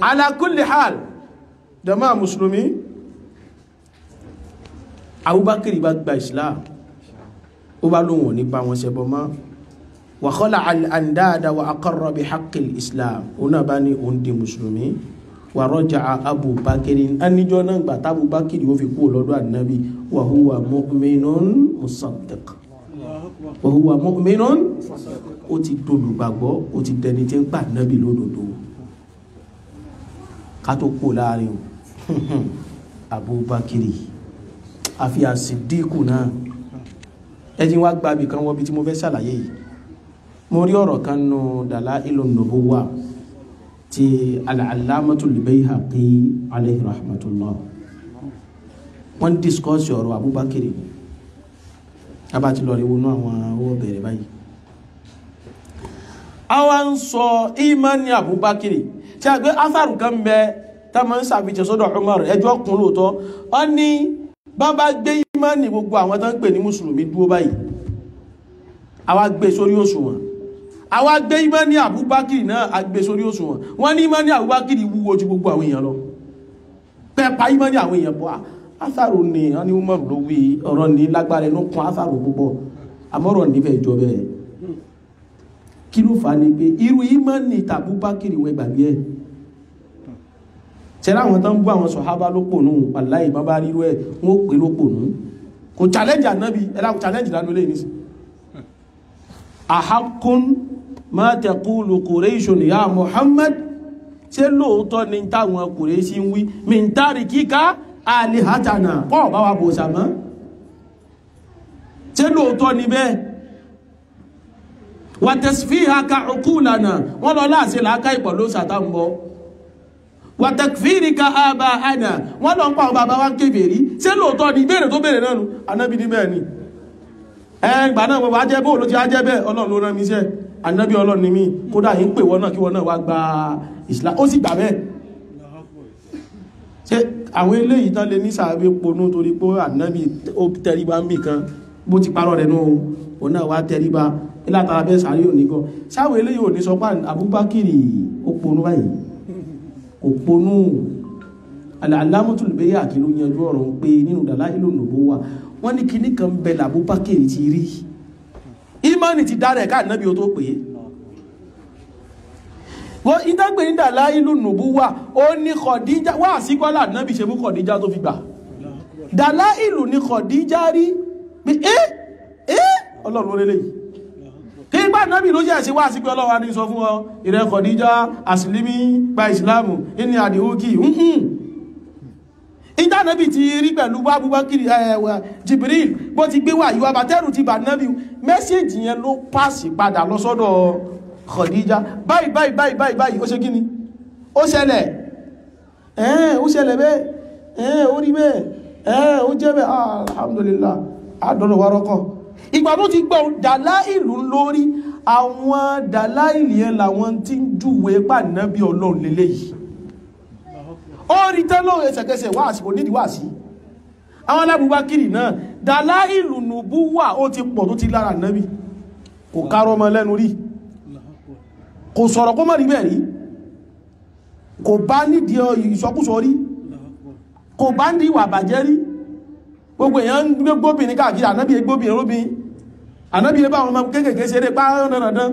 Ala kulli hal jama musulumi abubakar bá gba islam ó bá lóhun nípa wọn ṣẹbọ mọ́. Wa khala al-andada wa aqarra bi haqqil islam ó náà bá ní òun di musulumi wa raja'a abubakar anijọ́ náà gbà tábubakar ó fi kú lọ́dọ̀ annabi wa huwa mu'minun musaddiq. Wa ó ti dolùgbàgbọ́ ó ti dẹni tí ń pa nábì lódodo. Ká tó kó láàárín o. Abubakiri àfi àsìdíkù náà. Ẹjí wá gbábi kan wọ́bi tí mo fẹ́ ṣàlàyé yìí. Mo rí ọ̀rọ̀ kan nù Dalailun Nubuwah ti al-Allamatul Bayhaqi alayhi rahmatullah. Wọ́n discuss ọ̀rọ̀ abubakiri tábà ti lọ rí wọnú àwọn owó bẹ̀rẹ̀ báyìí. Àwa ń sọ ìmánì Abubakiri tí a gbé afárù kan bẹ tá a máa ń sàfihàn sọ́dọ̀ Umar. Ẹjọ́ kún lóòótọ́. Ọ ní bàbá gbé ìmánì gbogbo àwọn tó ń pè ní mùsùlùmí dúró báyìí àwa gbé sórí òṣùwọ̀n. Àwa gbé ìmánì Abubakiri náà a gbé sórí òṣùwọ̀n. Wọ́n ní ìmánì Abubakiri wúwo ju gbogbo àwọn èèyàn lọ. Pẹ́ẹ́pá ìmánì àwọn èèyàn bọ́. Asaru ni ani umar ló wí ọ̀rọ̀ ní lágbára inú kún asaru púpọ̀. Àmọ́rọ̀ nífẹ̀ẹ́ ìjọ bẹ́ẹ̀. Kí ló fà á ní pé irú ìmánì tàbúbákìrì wọn gbàgbé ẹ̀ tẹ́lá àwọn tó ń bú àwọn sọ̀hábà ló pònú wàláhì bá bá rírú ẹ̀ wọ́n pè ló pònú kò challenge ànábì ẹ̀rá kò challenge lánàá lè ní sí. Ahakun ma taqulu quraishun ya muhammad ṣé lóòótọ́ ni táwọn kùrẹ́ṣí ń wí? Min tarikika alihatana. Pọ̀ bá wa bò sàmọ́ tí lóòótọ́ ni bẹ́ẹ̀? Wà tẹ̀sífíhà ka uqulana. Wọ́n lọ láàṣẹ làákà ìpọ̀ ló sàtàmbọ̀ wà tẹ̀kfíìrì ka àbá àná wọ́n lọ ń pa ọba bá wá ń kébèrè tí lóòótọ́ ni? Ìbéèrè tó béèrè náà nù. Anábì ní bẹ́ẹ̀ ni. Ẹgbà náà wọ́n wá jẹ́ bóò ló ti á jẹ́ bẹ́ẹ̀ ọlọ́run ló rán mi iṣẹ́. Anábì ọlọ́run ni mí. Kódà yìí ń pè wọ́n náà kí wọ́n náà wá gba Islam. Ó sì gbà bẹ́ẹ̀. Ṣe àwọn eléyìí tán lè ní sàábé ponú torí pé ànábì ó tẹríba ń bì kan? Bó ti parọ́ rẹ̀ náà òun náà wá tẹríba. Látara bẹ́ẹ̀ sàárè òní gan sáwọn eléyìí ò ní sọ kò ponú Al-Allamatul Bayhaqi ló yanjú ọ̀rọ̀ pé nínú Dalailun Nubuwah wọ́n ní kíní kan bẹ l'Abubakiri ti rí. Ìmánì ti dára ẹ̀ ká ànábì ó tó pè é. Wọ́n ìdágbé ní nùbú wà ó ní kọ̀díjá wà síkọ́lá náà bí ṣe mú kọ̀díjá tó fi gbà. Ìlú ní kọ̀díjá rí. Pé ẹ́ ẹ́ ọlọ́run lélẹ̀ yìí kí gbà náà bí ló jẹ́ sí wà síkọ́ ọlọ́run ní sọ fún ọ ìrẹ́ kọ̀díjá àsìlímí gba ìsìlámù ní àdìhókì ìjà nábì ti rí pẹ̀lú Abubakiri ẹ̀wẹ̀ Jibril bó ti gbé wà yíwá bàtẹ́rù ti bà nábì mẹ́sẹ̀jì yẹn ló pàṣì padà lọ sọ́dọ̀ Khadija. Báyìí báyìí báyìí báyìí báyìí ó ṣe kí ni? Ó ṣẹlẹ̀. Ẹ̀ẹ́ ó ṣẹlẹ̀ bẹ́ẹ̀. Ẹ̀ẹ́ ó rí bẹ́ẹ̀. Ẹ̀ẹ́ ó jẹ́ bẹ́ẹ̀. Alhamdulillah. Àdọ́rọ̀ wa rọ́kọ̀ ìgbà tó ti gbọ́ dàlá ìlú lórí àwọn dàlá ìlú yẹn làwọn tí ń júwe pàdánàbí ọlọ́run lélẹ́yìí. Ó rí tẹ́lọ́ ẹsẹ̀kẹsẹ̀ wá àsìkò nídìí wá sí. Àwọn alábùbákìrì náà dàlá ìlú nùbú wà ó ti pọ̀ tó ti lára nábì kò kárọ ọmọ lẹ́nu rí. Kò sọ̀rọ̀ kó mọ̀ rí rí. Kò bá nídìí ìsọkúsọ rí. Kò bá ní ìwà bàjẹ́ rí gbogbo èèyàn ń gbóbìnrin káàkiri ànábì egbóbìnrin róbin ànábì ebá àwọn ọmọ kéèkéé ṣeré pàrọ̀nàdán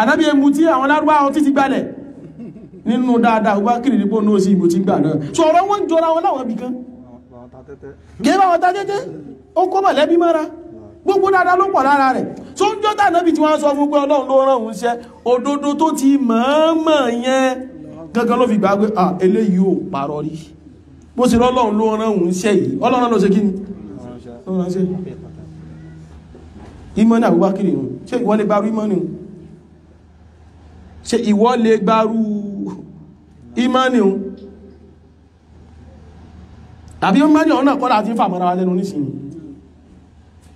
ànábì emu tí àwọn lárúbáwọn títí gbalẹ̀. Nínú dáadáa wá kìrì nípò náà sí ìbò tí gbà náà. Sọ̀rọ̀ wọ́n jọra wọn láwọn ibì kan. Gẹ́gbà wọn tàtẹ́tẹ́ ó kó mọ̀lẹ́bí mọ́ra. Gbogbo dáadáa ló pọ̀ lára rẹ̀. Tó ń jọ́ta náà bí tí wọ́n sọ fún pé ọlọ́run ló rán òun ṣẹ́ òdodo tó ti mọ̀ọ́mọ̀ yẹn gangan ló fi gbà pé eléyìí ò parọ́ rí bó ṣe lọ́lọ́run ló rán òun ṣẹ́ yìí. Ọlọ́run ló ṣe kí ni? Ìmọ̀ ní àbúgbà kiri hùn ṣé ìwọ lè gbárù ìmọ̀ hùn ṣé ìwọ lè gbárù ìmánì un tàbí ó mẹ́rin ọ̀nà kọ́lá àti fàmọ́ra wa lẹ́nu nísìnyí.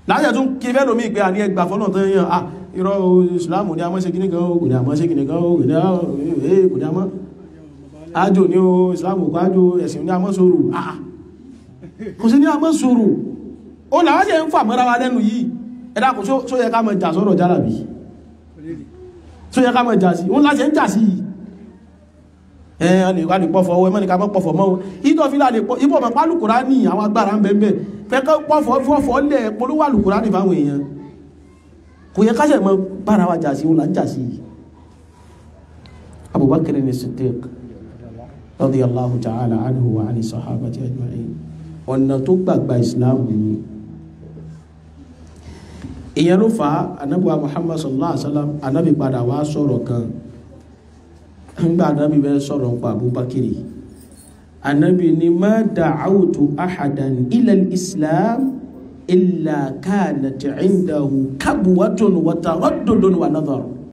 Láyẹ̀ tún kí fẹ́ lómi ìpé àní ẹgbà fọ́nà tó yíyàn ah irọ́ ìsìlámù ní a mọ́ ṣe kìíní kan kò ní a mọ́ ṣe kìíní kan kò ní a mọ́ ájò ní o ìsìlámù kò ájò ẹ̀sìn ní a mọ́ sọ̀rọ̀. Ah kò sí ní a mọ́ sọ̀rọ̀. Ó làwọn jẹ́ ń fàmọ́ra wa lẹ́nu yìí. Ẹ̀dá kò só yẹ ká mọ̀ jà sọ́rọ̀ jálàbí? Só yẹ ká mọ̀ jà sí? Òun láti ń jà sí. Yìí ẹ̀yàn wà ní pọ́fọ́ ọwọ́ ẹmọ́ ní ká mọ́ pọ́fọ́ mọ́ ìtọ́ fi láàárín pọ́ ibò mọ̀ pálùkùrá ní àwọn agbára ń bẹ̀m̀bẹ̀ fẹ́kọ́ pọ́fọ́ fọ́fọ́ lẹ̀ polówó àlùkùrá ní fáwọn èèyàn. Kò yẹ káṣẹ̀ mọ́ bára wa jà sí òun là ń jà sí. Abubakar ní Siddiq radiyallahu ta'ala anhu wa ani sahabati ajma'in. Ọ̀nà tó gbàgbà Islam ni. Ìyẹn ló fa anábùwà Muhammad sallallahu alaihi wasallam anábì padà wá sọ̀rọ̀ kan. Ngba anabi bẹ sọ̀rọ̀ nípa abubakiri anabi ni ma da'awtu ahadan ila islam illa kanat indahu kabwatun wa taraddudun wa nadhar